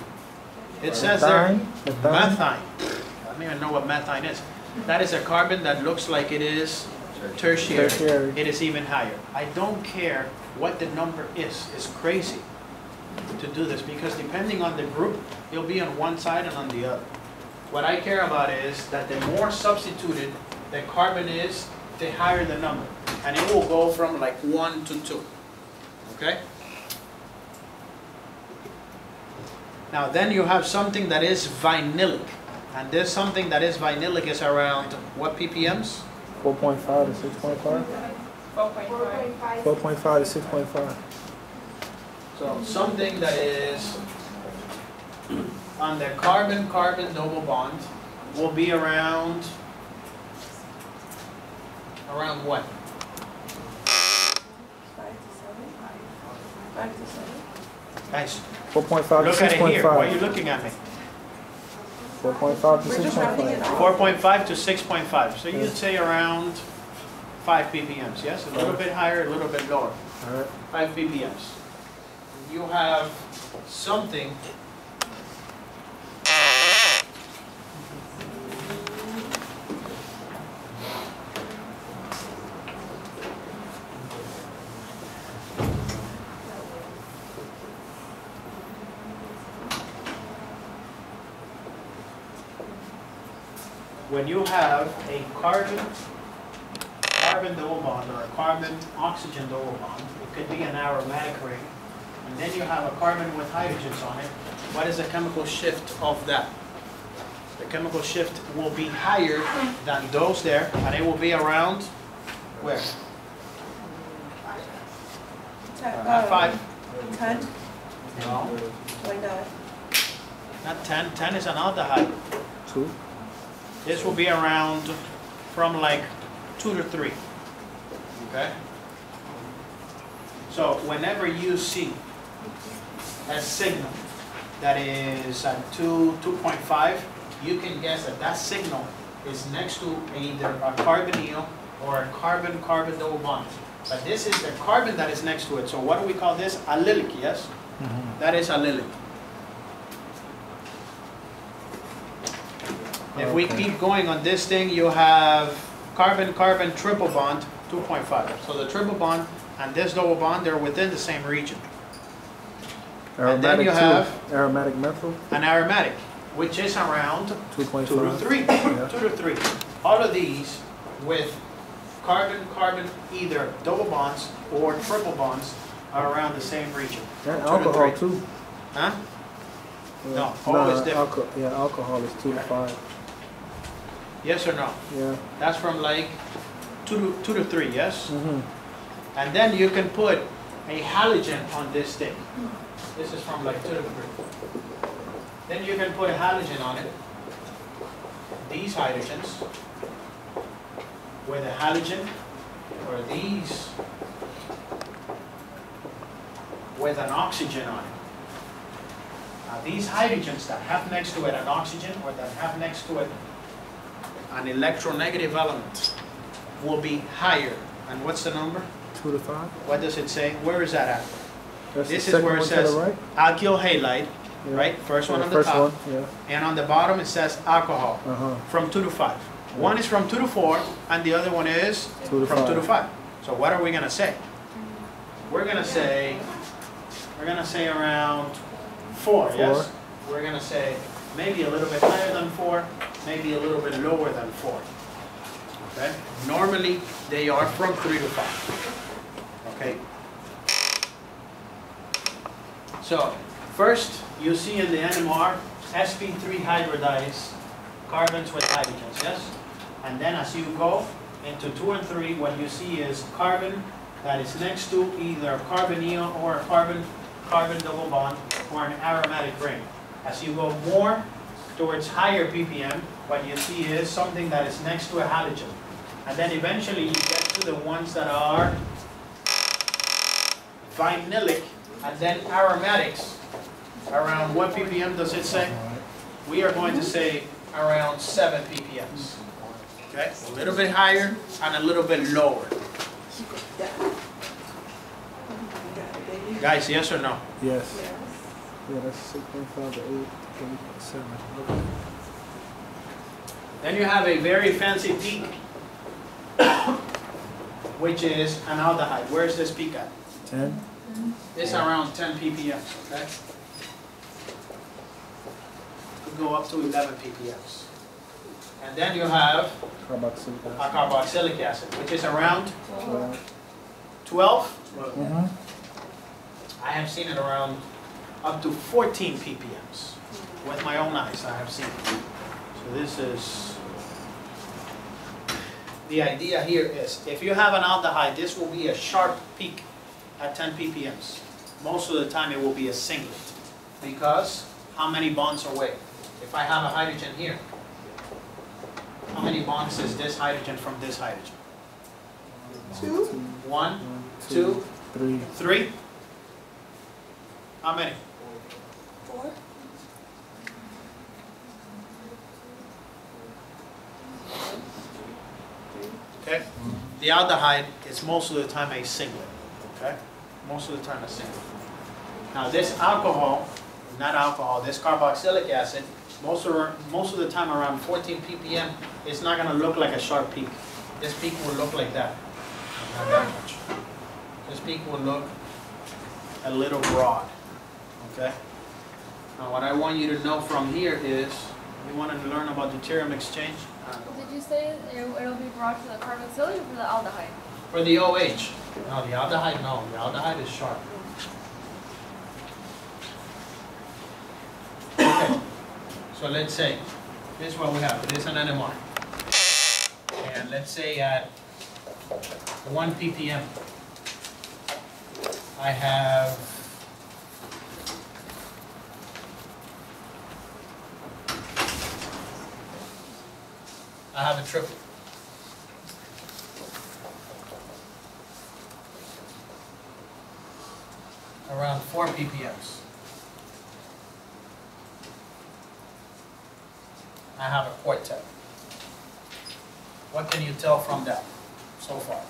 It says there? Methine? methine. I don't even know what methine is. That is a carbon that looks like it is tertiary. Tertiary. It is even higher. I don't care what the number is. It's crazy to do this because depending on the group, it'll be on one side and on the other. What I care about is that the more substituted the carbon is, the higher the number. And it will go from like one to two. Okay? Now then you have something that is vinylic. And this something that is vinylic is around what ppms? Four point five to six point five? Four point five. Four point five to six point five. So something that is on the carbon-carbon double bond will be around, around what? Five to seven? Five to seven? Guys, Four point five to look at it here. Why are you looking at me? Four point five to We're six just point rounding it five. off. Four point five to six point five. So you'd say around five ppms, yes? A little bit higher, a little bit lower. Alright, five ppms. You have something. When you have a carbon carbon double bond or a carbon oxygen double bond, it could be an aromatic ring, and then you have a carbon with hydrogens on it, what is the chemical shift of that? The chemical shift will be higher than those there, and it will be around, where? Uh, five? Ten, No, why not? not ten, ten is an aldehyde. two. This will be around from like two to three. Okay? So whenever you see a signal that is at two, two point five, you can guess that that signal is next to either a carbonyl or a carbon-carbon double bond. But this is the carbon that is next to it. So what do we call this? Allylic, yes? Mm-hmm. That is allylic. If we Okay. keep going on this thing, you have carbon-carbon triple bond, 2.5. So the triple bond and this double bond, they're within the same region. And then you have- Aromatic methyl, An aromatic, which is around two point two to five. three, Yeah. two to three. All of these with carbon-carbon, either double bonds or triple bonds, are around the same region. And two to alcohol three. too. Huh? Yeah. No, always different. alco- Yeah, alcohol is two to five. Yes or no? Yeah. That's from like two to, two to three, yes? Mm-hmm. And then you can put a halogen on this thing. This is from like two to three. Then you can put a halogen on it. These hydrogens with a halogen, or these with an oxygen on it. Now these hydrogens that have next to it an oxygen or that have next to it an electronegative element will be higher. And what's the number? Two to five. What does it say? Where is that at? That's This is where it one to the says right. Alkyl halide, Yeah. right? First one Yeah, on the top. one, yeah. And on the bottom it says alcohol, Uh-huh. from two to five. One is from two to four, and the other one is Two from two to five. five. So what are we gonna say? We're gonna say, we're gonna say around four, yes? We're gonna say maybe a little bit higher than four, maybe a little bit lower than four. Okay? Normally, they are from three to five. Okay? So, first, you see in the NMR, sp3 hybridized carbons with hydrogens, yes? And then as you go into two and three, what you see is carbon that is next to either a carbonyl or a carbon, carbon double bond or an aromatic ring. As you go more towards higher ppm, what you see is something that is next to a halogen. And then eventually you get to the ones that are vinylic and then aromatics. Around what ppm does it say? We are going to say around seven ppms. Okay, a little bit higher and a little bit lower. Guys, yes or no? Yes. Yes. Yeah, that's six point five to eight, eight, seven. Okay. Then you have a very fancy peak, which is an aldehyde. Where's this peak at? Ten? It's around ten ppm, okay? Could go up to eleven ppm. And then you have Carboxylic a carboxylic acid, which is around Twelve. twelve. Mhm. I have seen it around up to fourteen ppms. With my own eyes, I have seen it. So this is, the idea here is, if you have an aldehyde, this will be a sharp peak at ten ppms. Most of the time, it will be a singlet, because how many bonds away? If I have a hydrogen here, how many bonds is this hydrogen from this hydrogen? Two? One, One, two, Three. three? How many? Okay? The aldehyde is most of the time a singlet, okay? Most of the time a singlet. Now this alcohol, not alcohol, this carboxylic acid, most of, most of the time around 14 ppm, it's not gonna look like a sharp peak. This peak will look like that, not that much. This peak will look a little broad, okay? Now what I want you to know from here is, you wanted to learn about deuterium exchange? Did you say it- it'll be brought for the carboxylic or for the aldehyde? For the OH, no, the aldehyde, no, the aldehyde is sharp. Okay, so let's say, this is what we have, this is an NMR. And let's say at one ppm, I have I have a triple. around four ppms. I have a quartet. What can you tell from that so far?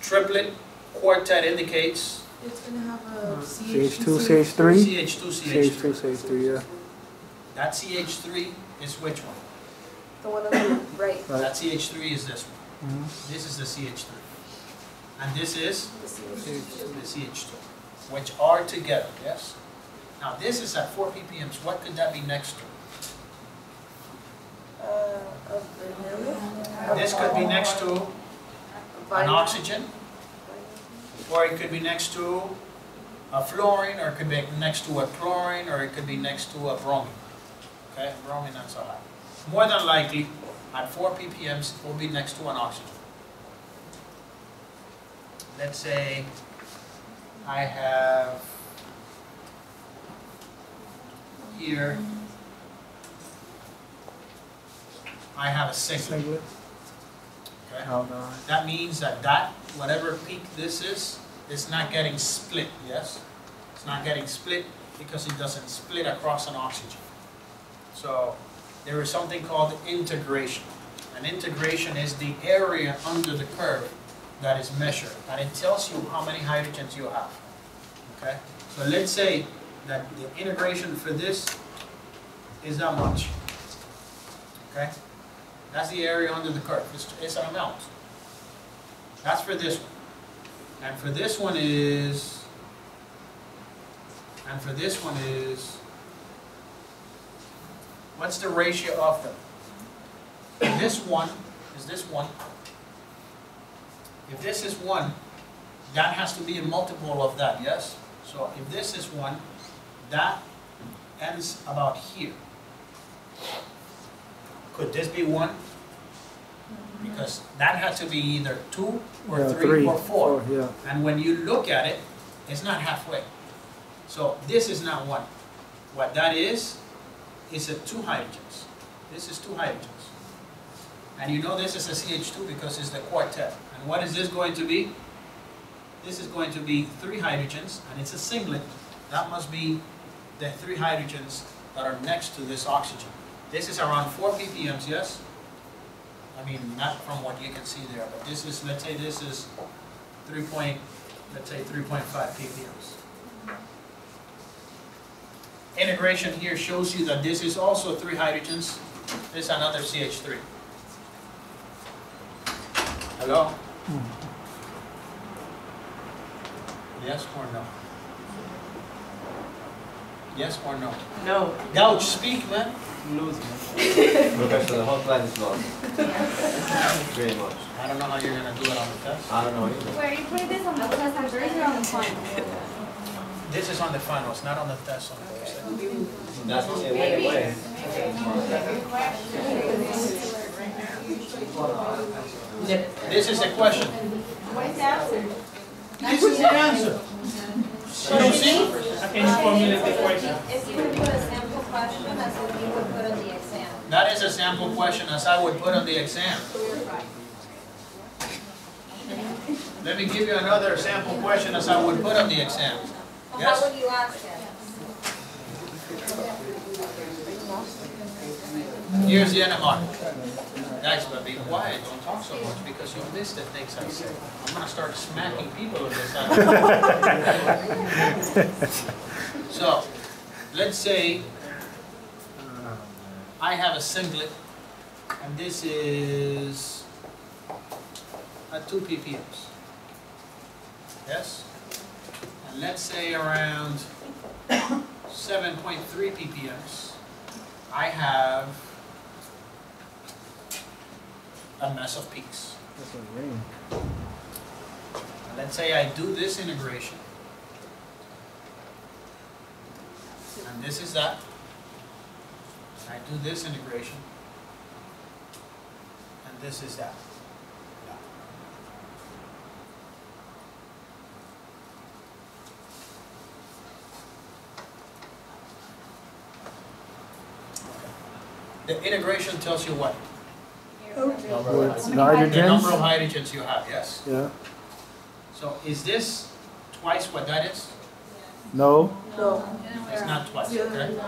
Triplet quartet indicates It's gonna have a CH CH2, two, CH three? CH2, CH two, CH3. CH three, yeah. That CH3 is which one? The one on the right. Right. That CH3 is this one. Mhm. This is the CH3. And this is The CH2. the CH2, which are together, yes? Now, this is at four ppms, what could that be next to? Uh. This could be next to an oxygen, or it could be next to a fluorine, or it could be next to a chlorine, or it could be next to a bromine. Okay, bromine, not so high. More than likely, at four ppms, it will be next to an oxygen. Let's say I have here, I have a singlet, Singlet, okay? Oh, aldehyde. That means that that, whatever peak this is, is not getting split, yes? It's not getting split because it doesn't split across an oxygen. So there is something called integration. An integration is the area under the curve that is measured, and it tells you how many hydrogens you have, okay? So let's say that the integration for this is that much, okay? That's the area under the curve, it's, it's an amount. That's for this one. And for this one is, and for this one is, what's the ratio of them? This one is this one. If this is one, that has to be a multiple of that, yes? So if this is one, that ends about here. Could this be one? Because that had to be either two or Yeah, three or four. Yeah, And when you look at it, it's not halfway. So this is not one. What that is, is a two hydrogens. This is two hydrogens. And you know this is a CH2 because it's the quartet. And what is this going to be? This is going to be three hydrogens, and it's a singlet. That must be the three hydrogens that are next to this oxygen. This is around four ppms, yes? I mean, not from what you can see there, but this is, let's say this is three point let's say three point five ppms. Integration here shows you that this is also three hydrogens, this is another CH3. Hello? Hmm. Yes or no? Yes or no? No. Gouch, speak, man. Lose, man. Professor, the whole class is lost. Pretty much. I don't know how you're gonna do it on the test. I don't know either. Where are you putting this on the test and version or on the final? This is on the finals, not on the test on Thursday. That's what they went away. This is a question. What is the answer? This is the answer. You don't see? How can you formulate the question? If you would put a sample question, that's what you would put on the exam. That is a sample question as I would put on the exam. Let me give you another sample question as I would put on the exam. Well, Yes? how would you ask it? Here's the NMR. Guys, but be quiet, don't talk so much because you'll miss the things I said. I'm gonna start smacking people with this. So, let's say I have a singlet and this is at two ppms. Yes? Let's say around seven point three ppms, I have a mess of peaks. That's a ring. Let's say I do this integration. And this is that. And I do this integration. And this is that. The integration tells you what? With The number of nitrogens? hydrogens you have, yes? Yeah. So is this twice what that is? No? No. It's not twice, okay?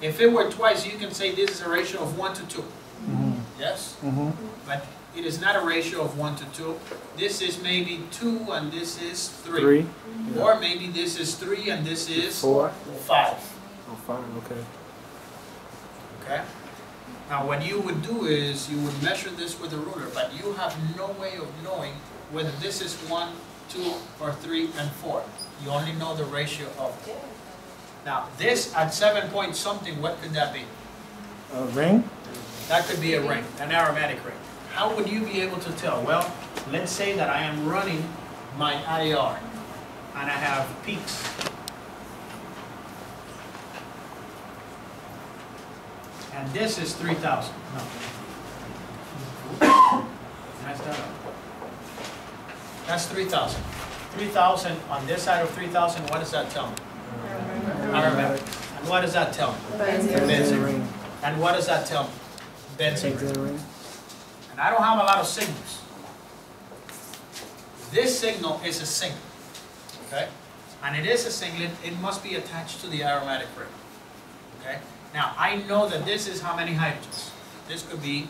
If it were twice, you can say this is a ratio of one to two, Mm-hmm. yes? Mm-hmm. But it is not a ratio of one to two. This is maybe two and this is three. Three? Or maybe this is three and this is Four? Five. five, Oh, five, okay. okay? Now, what you would do is you would measure this with a ruler, but you have no way of knowing whether this is one, two, or three, and four. You only know the ratio of it. Now, this at seven point something, what could that be? A ring? That could be a ring, an aromatic ring. How would you be able to tell? Well, let's say that I am running my IR and I have peaks. And this is 3,000. No. Messed that. That's 3,000. 3,000 on this side of 3,000, what does that tell me? Aromatic. And what does that tell me? Benzene. ring. And what does that tell me? Benzene. Ring. And I don't have a lot of signals. This signal is a signal. okay? And it is a singlet, it must be attached to the aromatic ring, okay? Now, I know that this is how many hydrogens? This could be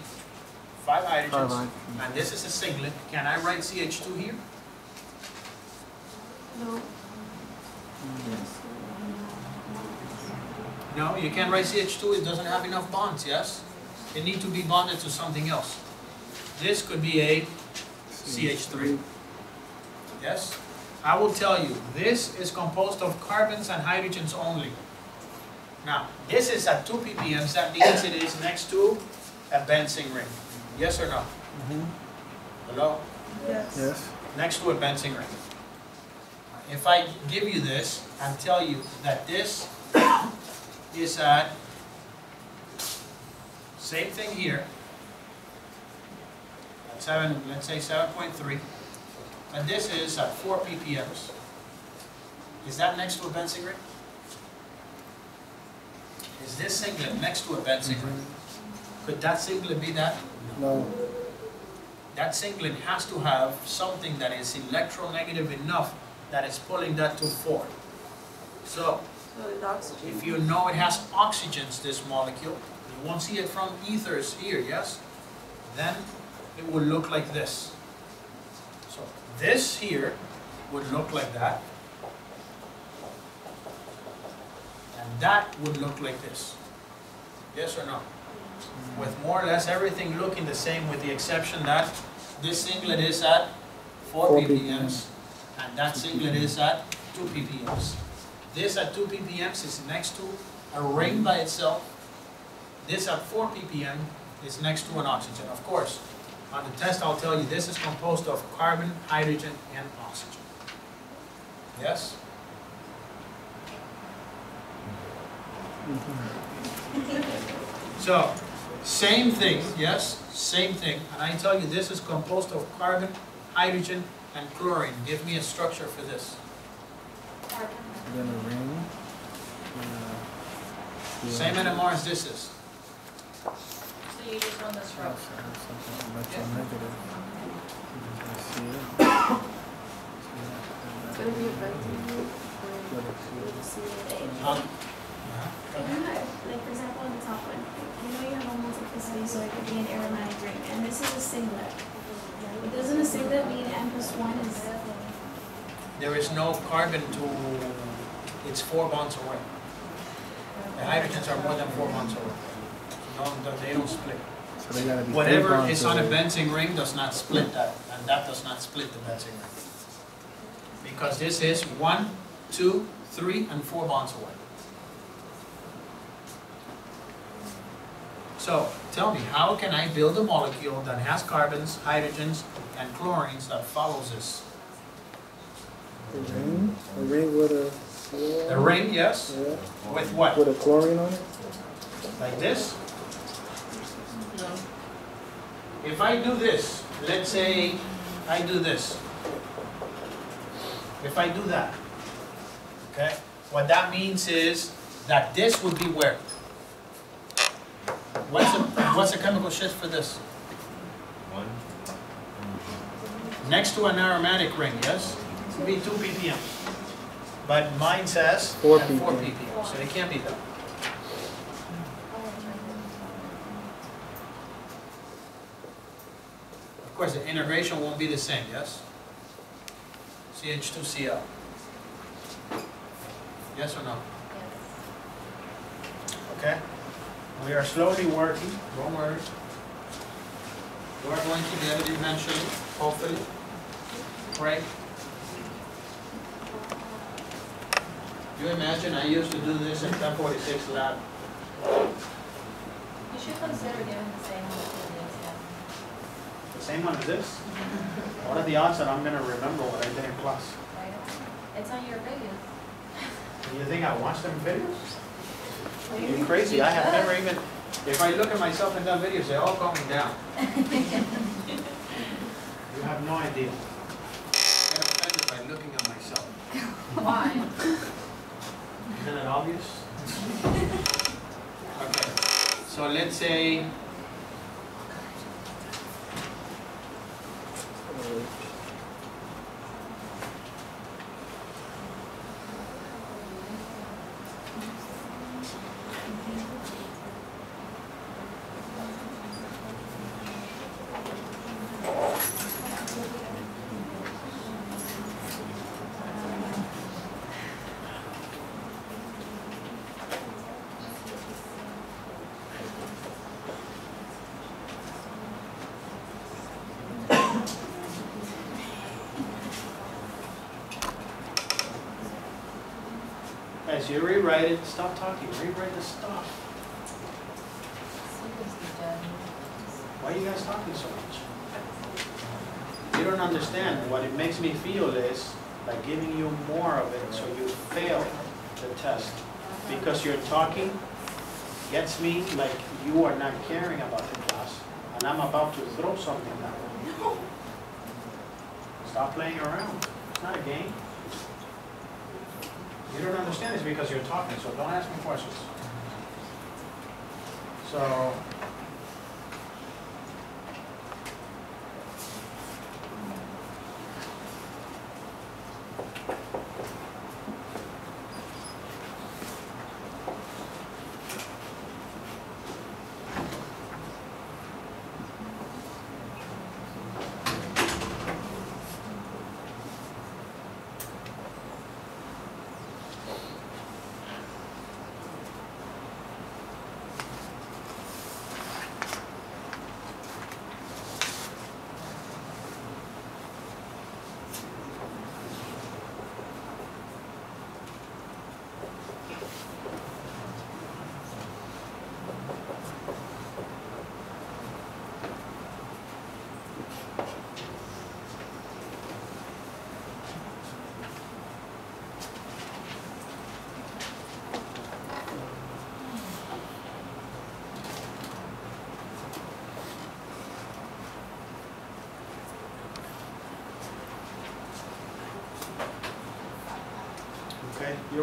five Five hydrogens, hydrogens. and this is a singlet. Can I write CH2 here? No. Yes. No, you can't write CH2, it doesn't have enough bonds, yes? It needs to be bonded to something else. This could be a CH3. Yes? I will tell you, this is composed of carbons and hydrogens only. Now, this is at 2 ppm, that means it is next to a benzene ring. Yes or no? Mhm. Hello? Yes. Next to a benzene ring. If I give you this and tell you that this is at, same thing here, at seven, let's say seven point three, and this is at four ppms. Is that next to a benzene ring? Is this singlet next to a benzene ring? Could that singlet be that? No. That singlet has to have something that is electronegative enough that is pulling that to four. So, if you know it has oxygens, this molecule, you won't see it from ethers here, yes? Then it will look like this. So this here would look like that. And that would look like this. Yes or no? With more or less everything looking the same with the exception that this singlet is at four Four ppms and that singlet is at two ppms. This at two ppms is next to a ring by itself. This at four ppm is next to an oxygen. Of course, on the test I'll tell you this is composed of carbon, hydrogen, and oxygen. Yes? So, same thing, yes, same thing. And I tell you, this is composed of carbon, hydrogen, and chlorine. Give me a structure for this. Then a ring. uh, yeah. Same NMR as this is. So you just run this row. Something electronegative. I see it. It's gonna be a vector. Um, Like, have, like, for example, on the top one, you know you have a multiplicity, so it could be an aromatic ring, and this is a singlet. But doesn't a singlet mean n plus one is, There is no carbon to, it's four bonds away. The hydrogens are more than four bonds away. No, they don't split. So they gotta be. three Whatever bonds is on a benzene ring does not split that, and that does not split the benzene ring. Because this is one, two, three, and four bonds away. So, tell me, how can I build a molecule that has carbons, hydrogens, and chlorines that follows this? A ring, a ring with a. A ring, yes, Yeah, with what? with a chlorine on it? Like this? If I do this, let's say I do this. If I do that, okay? What that means is that this would be where? What's the, what's the chemical shift for this? One. Next to an aromatic ring, yes? It Would be two ppm. But mine says Four at four ppm. ppm, so it can't be that. Of course, the integration won't be the same, yes? CH2Cl. Yes or no? Yes. Okay? We are slowly working, don't worry. We are going to get it eventually, hopefully. Right? You imagine, I used to do this in 1046 lab. you should consider giving the same one to this, yeah. The same one as this? What are the odds that I'm gonna remember what I did in class? Right? It's on your videos. You think I watched them videos? You're crazy, I have never even, if I look at myself in them videos, they're all calm me down. You have no idea. I get offended by looking at myself. Why? Isn't it obvious? Okay, so let's say, oh, you rewrite it, stop talking, rewrite the stuff. Why are you guys talking so much? You don't understand. What it makes me feel is like giving you more of it so you fail the test. Because you're talking gets me like you are not caring about the class. And I'm about to throw something that way. Stop playing around. It's not a game. You don't understand this because you're talking, so don't ask me questions. So,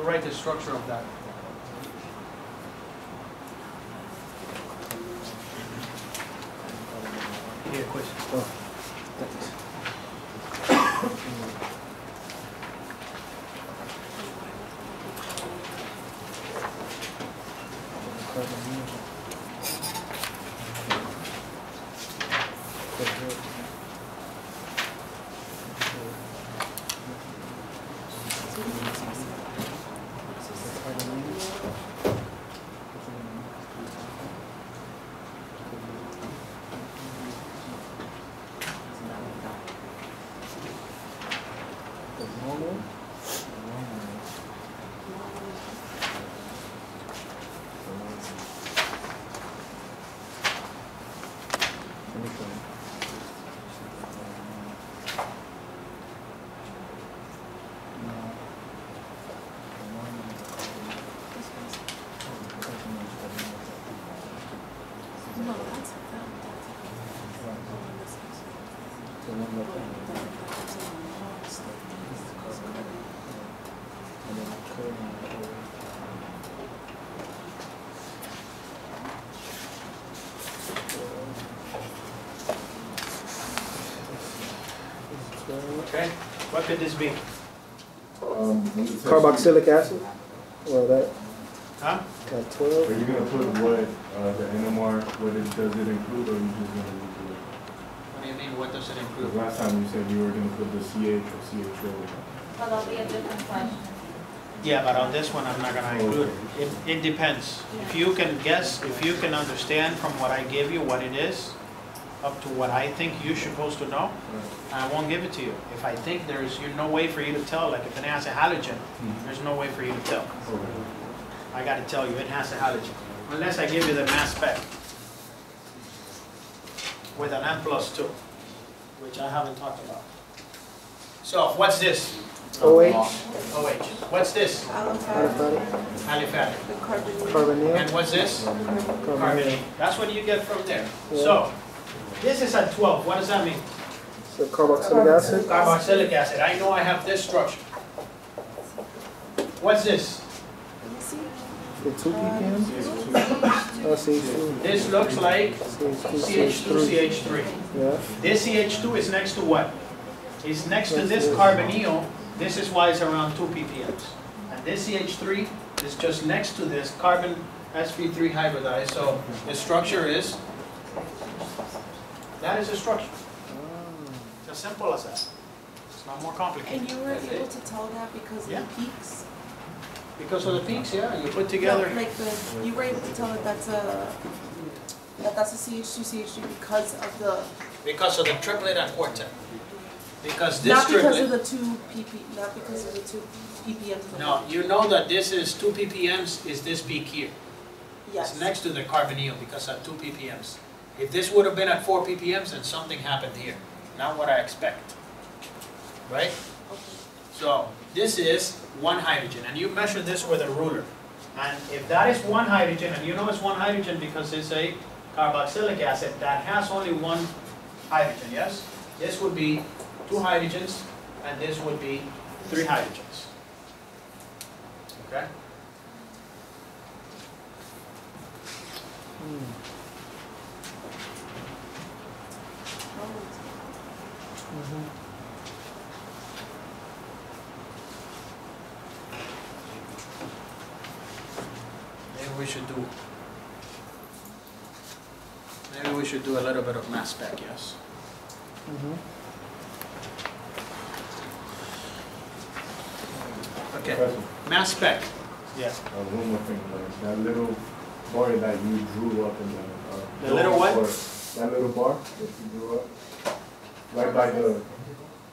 write the structure of that. Here, question. Oh, thanks. The normal, the normal. No, that's, The one left hand. And then curve and curve. Okay, what could this be? Um, when it says- Carboxylic acid, or that, Huh? got 12. Are you gonna put what, uh, the NMR, what it, does it include, or are you just gonna leave it? What do you mean, what does it Because include? last time you said you were gonna put the CH or CHO. Well, that'll be a different question. Yeah, but on this one, I'm not gonna include it. It, it depends. If you can guess, if you can understand from what I give you what it is, up to what I think you're supposed to know, I won't give it to you. If I think there's, you no way for you to tell, like if it has a halogen, mm-hmm. there's no way for you to tell. I gotta tell you, it has a halogen, unless I give you the mass spec with an M plus two, which I haven't talked about. So, what's this? OH, OH. What's this? aliphatic, Aliphatic. carbonyl, And what's this? carbonyl. That's what you get from there. So, this is at twelve, what does that mean? So carboxylic acid, Carboxylic acid, I know I have this structure. What's this? the two ppm, oh, CH2, This looks like CH2, CH2, CH3. CH3. Yeah, This CH2 is next to what? It's next to this carbonyl, this is why it's around two ppms. And this CH3 is just next to this carbon sp3 hybridized, so the structure is, that is the structure. It's as simple as that. It's not more complicated. And you were able to tell that because of the peaks? Because of the peaks, yeah, you put together, No, Like the, you were able to tell that that's a, that that's a CH2 CH2 because of the, because of the triplet and quartet. Because this not because of the two PP, not because of the two ppms. of the no, you know that this is two ppms, is this peak here. Yes. It's next to the carbonyl because at two ppms. If this would have been at four ppms, then something happened here, not what I expect. Right? So, this is one hydrogen, and you measure this with a ruler. And if that is one hydrogen, and you know it's one hydrogen because it's a carboxylic acid that has only one hydrogen, yes? This would be two hydrogens, and this would be three hydrogens. Okay? Hmm. Maybe we should do, maybe we should do a little bit of mass spec, yes? Mhm. Okay, Professor, mass spec. Yes. uh, one more thing, like, that little bar that you drew up in the, uh. The little what? That little bar that you drew up, right by the,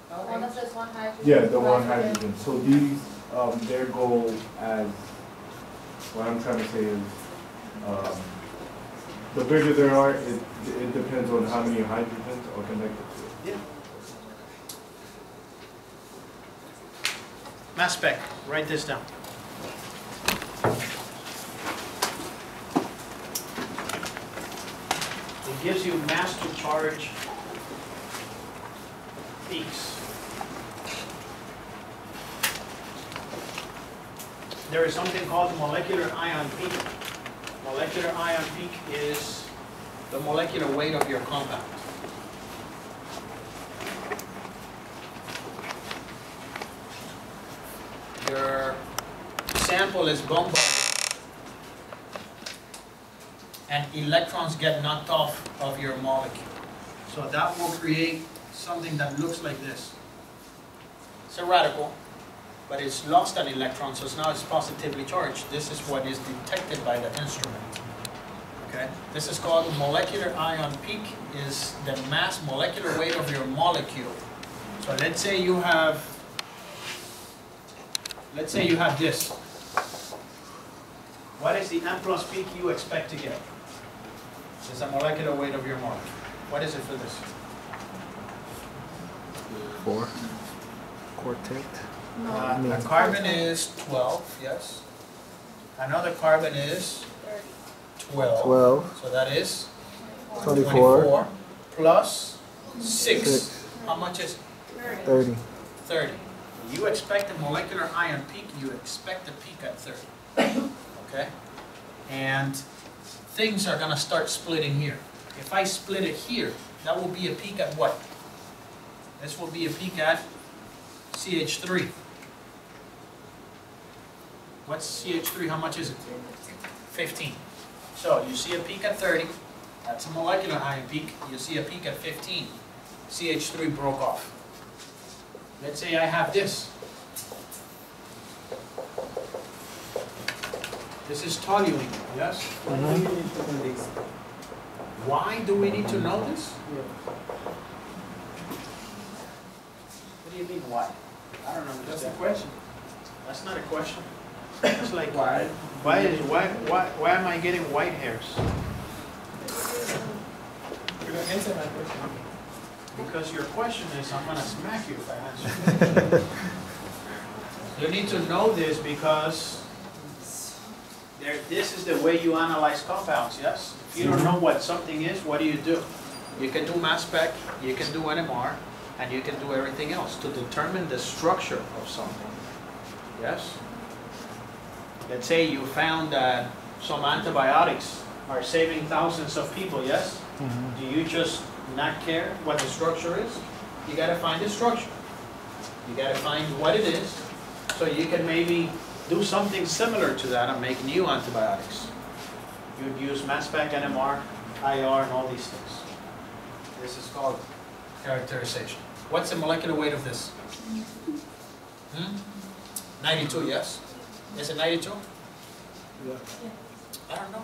The one that says one hydrogen. yeah, the one hydrogen. So these, um, their goal as, what I'm trying to say is, um, the bigger there are, it, it depends on how many hydrogens are connected to it. Yeah. Mass spec, write this down. It gives you mass to charge there is something called molecular ion peak. Molecular ion peak is the molecular weight of your compound. Your sample is bombarded and electrons get knocked off of your molecule. So that will create something that looks like this. It's a radical, but it's lost an electron, so it's now it's positively charged. This is what is detected by the instrument. Okay? This is called molecular ion peak, is the mass molecular weight of your molecule. So let's say you have, let's say you have this. What is the M plus peak you expect to get? It's the molecular weight of your molecule. What is it for this? Four. Quartet. Uh, A carbon is 12, yes. Another carbon is 12. Twelve. So that is Twenty-four. 24 plus 6. Six. How much is Thirty. 30? You expect a molecular ion peak, you expect a peak at 30. Okay? And things are gonna start splitting here. If I split it here, that will be a peak at what? This will be a peak at CH3. What's CH3, how much is it? 15. So you see a peak at 30, that's a molecular ion peak. You see a peak at 15, CH3 broke off. Let's say I have this. This is toluene, yes? Why do we need to know this? What do you mean, why? I don't know. That's the question. That's not a question. It's like, why, why, is- why, why, why am I getting white hairs? You don't answer my question. Because your question is, I'm gonna smack you if I answer. You need to know this because there, this is the way you analyze compounds, yes? If you don't mm-hmm. know what something is, what do you do? You can do mass spec, you can do NMR, and you can do everything else to determine the structure of something, yes? Let's say you found that some antibiotics are saving thousands of people, yes? Mm-hmm. Do you just not care what the structure is? You gotta find the structure. You gotta find what it is, so you can maybe do something similar to that and make new antibiotics. You'd use mass spec, NMR, IR, and all these things. This is called characterization. What's the molecular weight of this? Hmm? Ninety-two, yes? Is it ninety-two? Yeah. I don't know.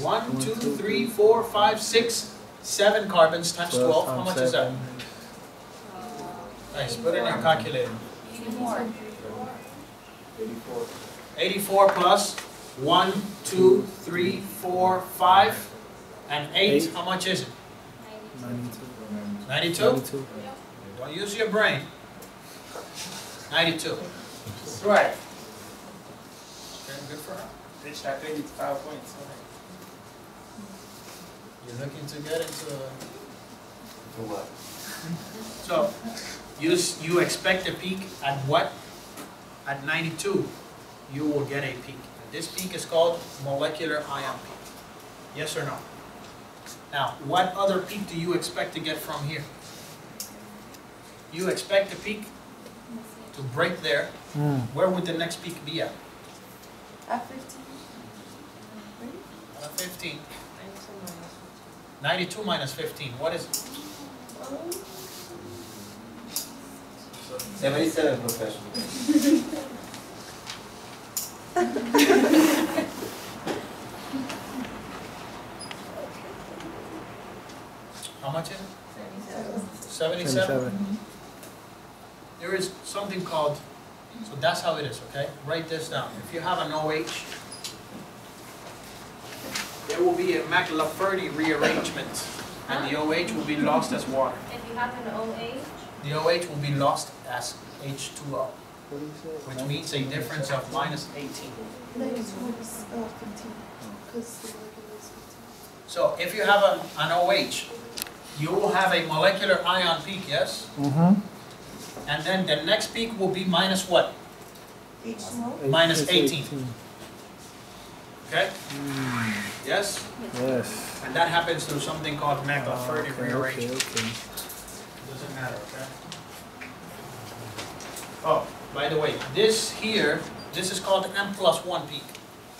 One, two, three, four, five, six, seven carbons times twelve, how much is that? Nice, put it in your calculator. More. Eighty-four. Eighty-four plus one, two, three, four, five, and eight, Eight. how much is it? Ninety-two. Ninety-two? Ninety-two. Don't use your brain. Ninety-two. Right. Okay, good for her. Bitch, that thing is five points. You're looking to get into, For what? so, you, you expect a peak at what? At ninety-two, you will get a peak. This peak is called molecular ion peak. Yes or no? Now, what other peak do you expect to get from here? You expect the peak to break there. Mm. Where would the next peak be at? At fifteen. Uh, Fifteen. Ninety-two minus fifteen, what is it? Seventy-seven professional. How much is it? Seventy-seven? Seventy-seven. There is something called, so that's how it is, okay? Write this down. If you have an OH, there will be a McLafferty rearrangement, and the OH will be lost as water. If you have an OH, The OH will be lost as H2O, What do you say? which means a difference of minus eighteen. Ninety-two is, uh, fifteen, cause the molecular is. So if you have an, an OH, you will have a molecular ion peak, yes? Mm-hmm. And then the next peak will be minus what? H small? Minus It's 18. okay? Hmm, Yes? Yes. And that happens through something called McLafferty Okay, rearrangement. okay, okay. Doesn't matter, okay? Oh, by the way, this here, this is called M plus one peak.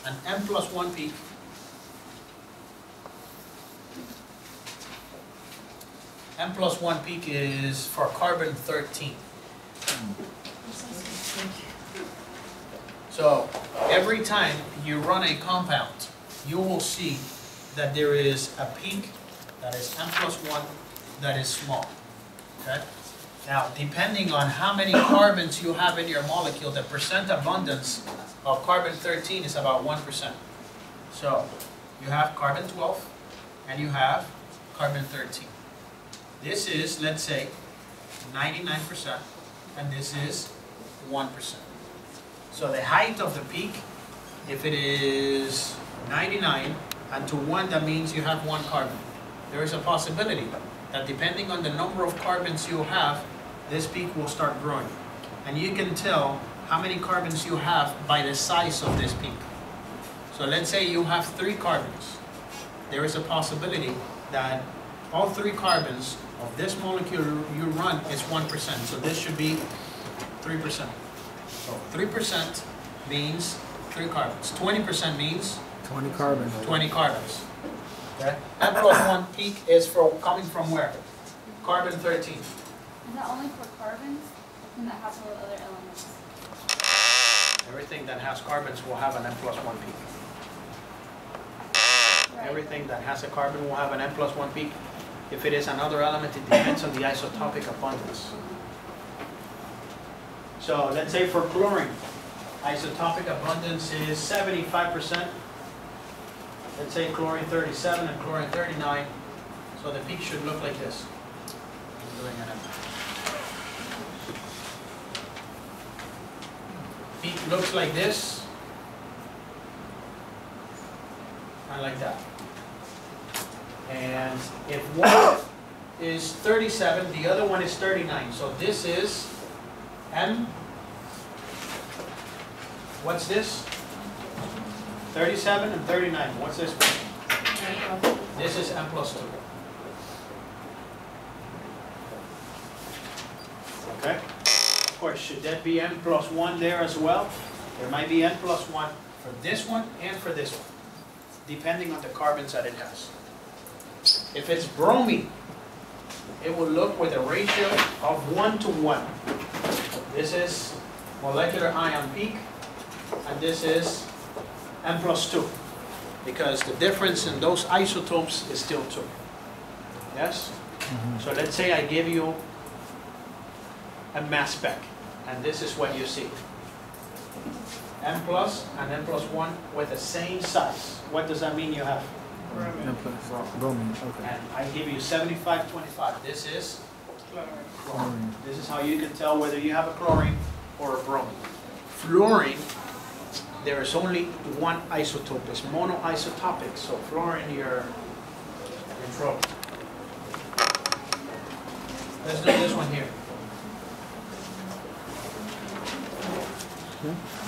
An M plus one peak. M plus one peak is for carbon thirteen. So, every time you run a compound, you will see that there is a peak that is M plus one that is small, okay? Now, depending on how many carbons you have in your molecule, the percent abundance of carbon thirteen is about one percent. So, you have carbon twelve, and you have carbon thirteen. This is, let's say, ninety-nine percent, and this is one percent. So the height of the peak, if it is ninety-nine, and to one, that means you have one carbon. There is a possibility that depending on the number of carbons you have, this peak will start growing. And you can tell how many carbons you have by the size of this peak. So let's say you have three carbons. There is a possibility that all three carbons of this molecule you run is one percent, so this should be three percent. So three percent means three carbons, twenty percent means Twenty carbons. twenty carbons. Okay? M plus one peak is for, coming from where? Carbon thirteen. Is that only for carbons? Can that happen with other elements? Everything that has carbons will have an M plus one peak. Right. Everything that has a carbon will have an M plus one peak. If it is another element, it depends on the isotopic abundance. So let's say for chlorine, isotopic abundance is seventy-five percent. Let's say chlorine thirty-seven and chlorine thirty-nine, so the peak should look like this. Peak looks like this. And like that. And if one is thirty-seven, the other one is thirty-nine, so this is M. What's this? Thirty-seven and thirty-nine, what's this one? This is M plus two. Okay? Of course, should that be M plus one there as well? There might be N plus one for this one and for this one, depending on the carbons that it has. If it's bromine, it will look with a ratio of one to one. This is molecular ion peak, and this is M plus two, because the difference in those isotopes is still two. Yes? Mhm. So let's say I give you a mass spec, and this is what you see. M plus and M plus one with the same size. What does that mean you have? No. Bromine, okay. And I give you seventy-five, twenty-five. This is chlorine. Chlorine. This is how you can tell whether you have a chlorine or a bromine. Fluorine, there is only one isotope. It's monoisotopic, so fluorine, you're in trouble. Let's do this one here. Hmm?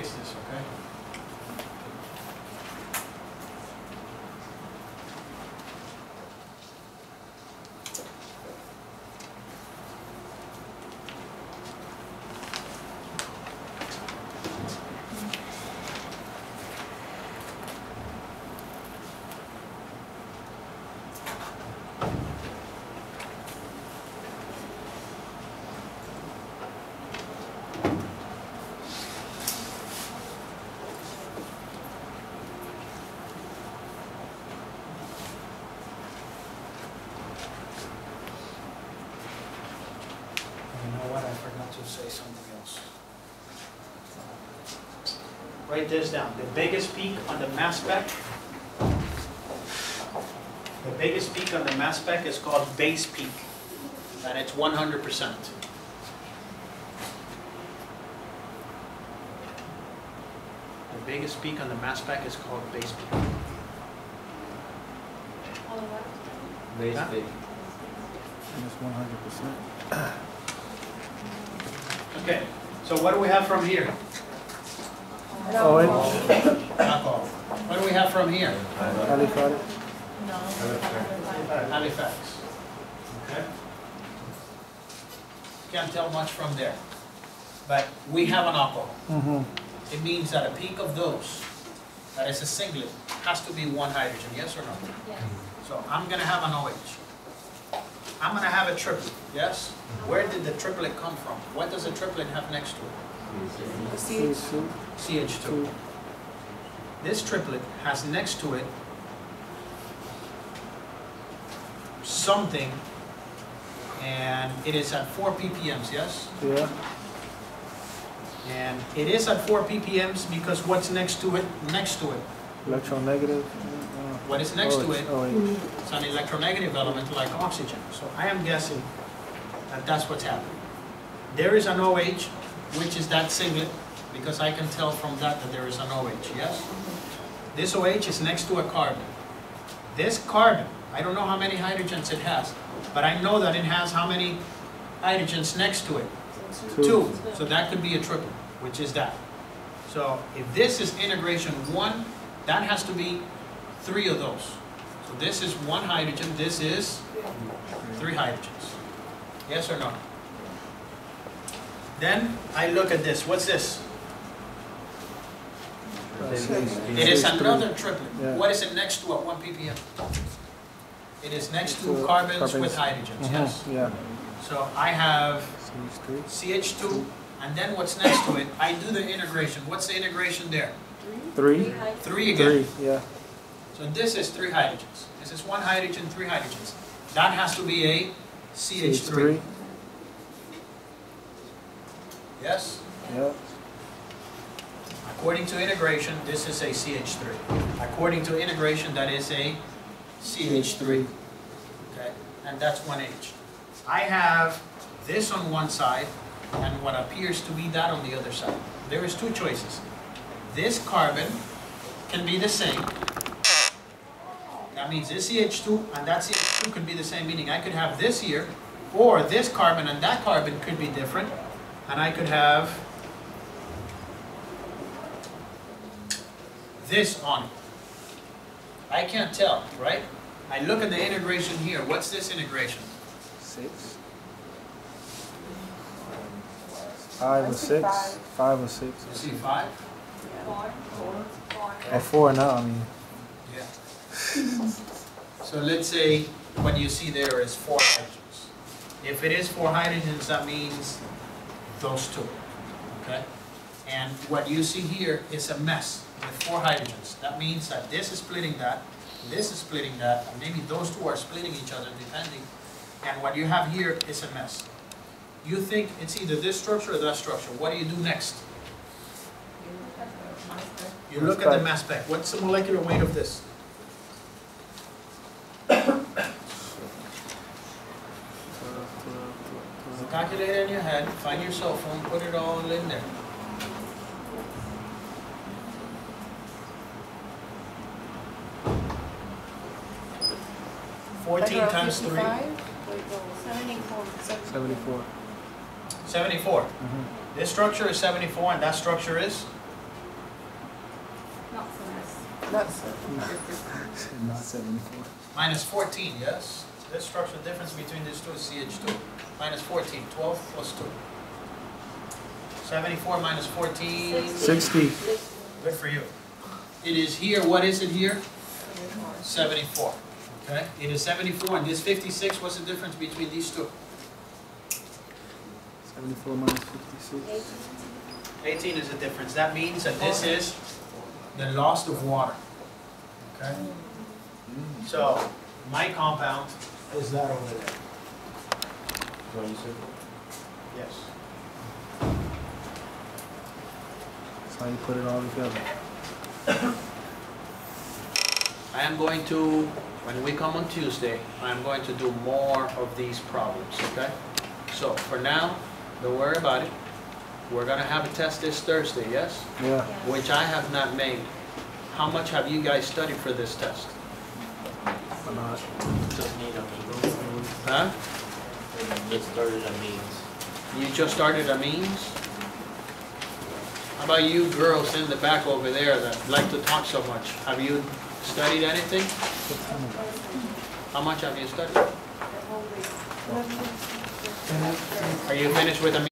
Fix this, okay? You know what, I forgot to say something else. Write this down, the biggest peak on the mass spec, the biggest peak on the mass spec is called base peak, and it's one hundred percent. The biggest peak on the mass spec is called base peak. Base Huh? fee. And it's one hundred percent. Okay, so what do we have from here? Oh, it, Alcohol. What do we have from here? Aliphatic, Aliphatic. Okay. Can't tell much from there. But we have an alcohol. mm-hmm, It means that a peak of those, that is a singlet, has to be one hydrogen, yes or no? Yes. So I'm gonna have an OH. I'm gonna have a triplet, yes? Where did the triplet come from? What does a triplet have next to it? See, C2, CH2. This triplet has next to it something, and it is at four ppms, yes? yeah, And it is at four ppms because what's next to it, next to it? electronegative. uh, What is next to it Oh. It's an electronegative element like oxygen. So I am guessing that that's what's happening. There is an OH, which is that singlet, because I can tell from that that there is an OH, yes? This OH is next to a carbon. This carbon, I don't know how many hydrogens it has, but I know that it has how many hydrogens next to it? Two. So that could be a triple, which is that. So if this is integration one, that has to be three of those. So this is one hydrogen, this is three hydrogens. Yes or no? Then I look at this, what's this? Uh, It is another triplet. Yeah. What is it next to at one ppm? It is next to To carbons with carbons. hydrogens, Mhm, yes? Yeah, So I have CH3, CH2, and then what's next to it, I do the integration. What's the integration there? three, Three again. three, yeah, So this is three hydrogens. This is one hydrogen, three hydrogens. That has to be a CH3. CH3, Yes? yeah, According to integration, this is a CH3. According to integration, that is a CH3. Okay? And that's one H. I have this on one side and what appears to be that on the other side. There is two choices. This carbon can be the same. That means this CH2 and that CH2 could be the same, meaning I could have this here, or this carbon and that carbon could be different, and I could have this on it. I can't tell, right? I look at the integration here. What's this integration? six. Five I or see six, five. five or six, You see five? Four. Four. or four now, I mean, Yeah. So let's say what you see there is four hydrogens. If it is four hydrogens, that means those two, okay? And what you see here is a mess with four hydrogens. That means that this is splitting that, this is splitting that, and maybe those two are splitting each other depending. And what you have here is a mess. You think it's either this structure or that structure. What do you do next? You look at the mass spec. What's the molecular weight of this? So calculate in your head, find your cell phone, put it all in there. Fourteen Like around times three, 55? Seventy-four. seventy-four. seventy-four. Mhm. This structure is seventy-four and that structure is That's, Not seventy-four. Minus fourteen, yes? This structural difference between these two is CH two. 14, 12 two. Seventy-four minus fourteen, Sixty. good for you. It is here, what is it here? Seventy-four, okay? It is seventy-four, and this fifty-six, what's the difference between these two? Seventy-four minus fifty-six. Eighteen is the difference, that means that this is the loss of water, okay? Mm. So, my compound is that over there, yes. That's how you put it all together. I am going to, when we come on Tuesday, I am going to do more of these problems, okay? So, for now, don't worry about it. We're gonna have a test this Thursday, yes? Yeah. Which I have not made. How much have you guys studied for this test? Or not. Just need a means. Huh? Just started a means. You just started a means? How about you girls in the back over there that like to talk so much? Have you studied anything? How much have you studied? Are you finished with a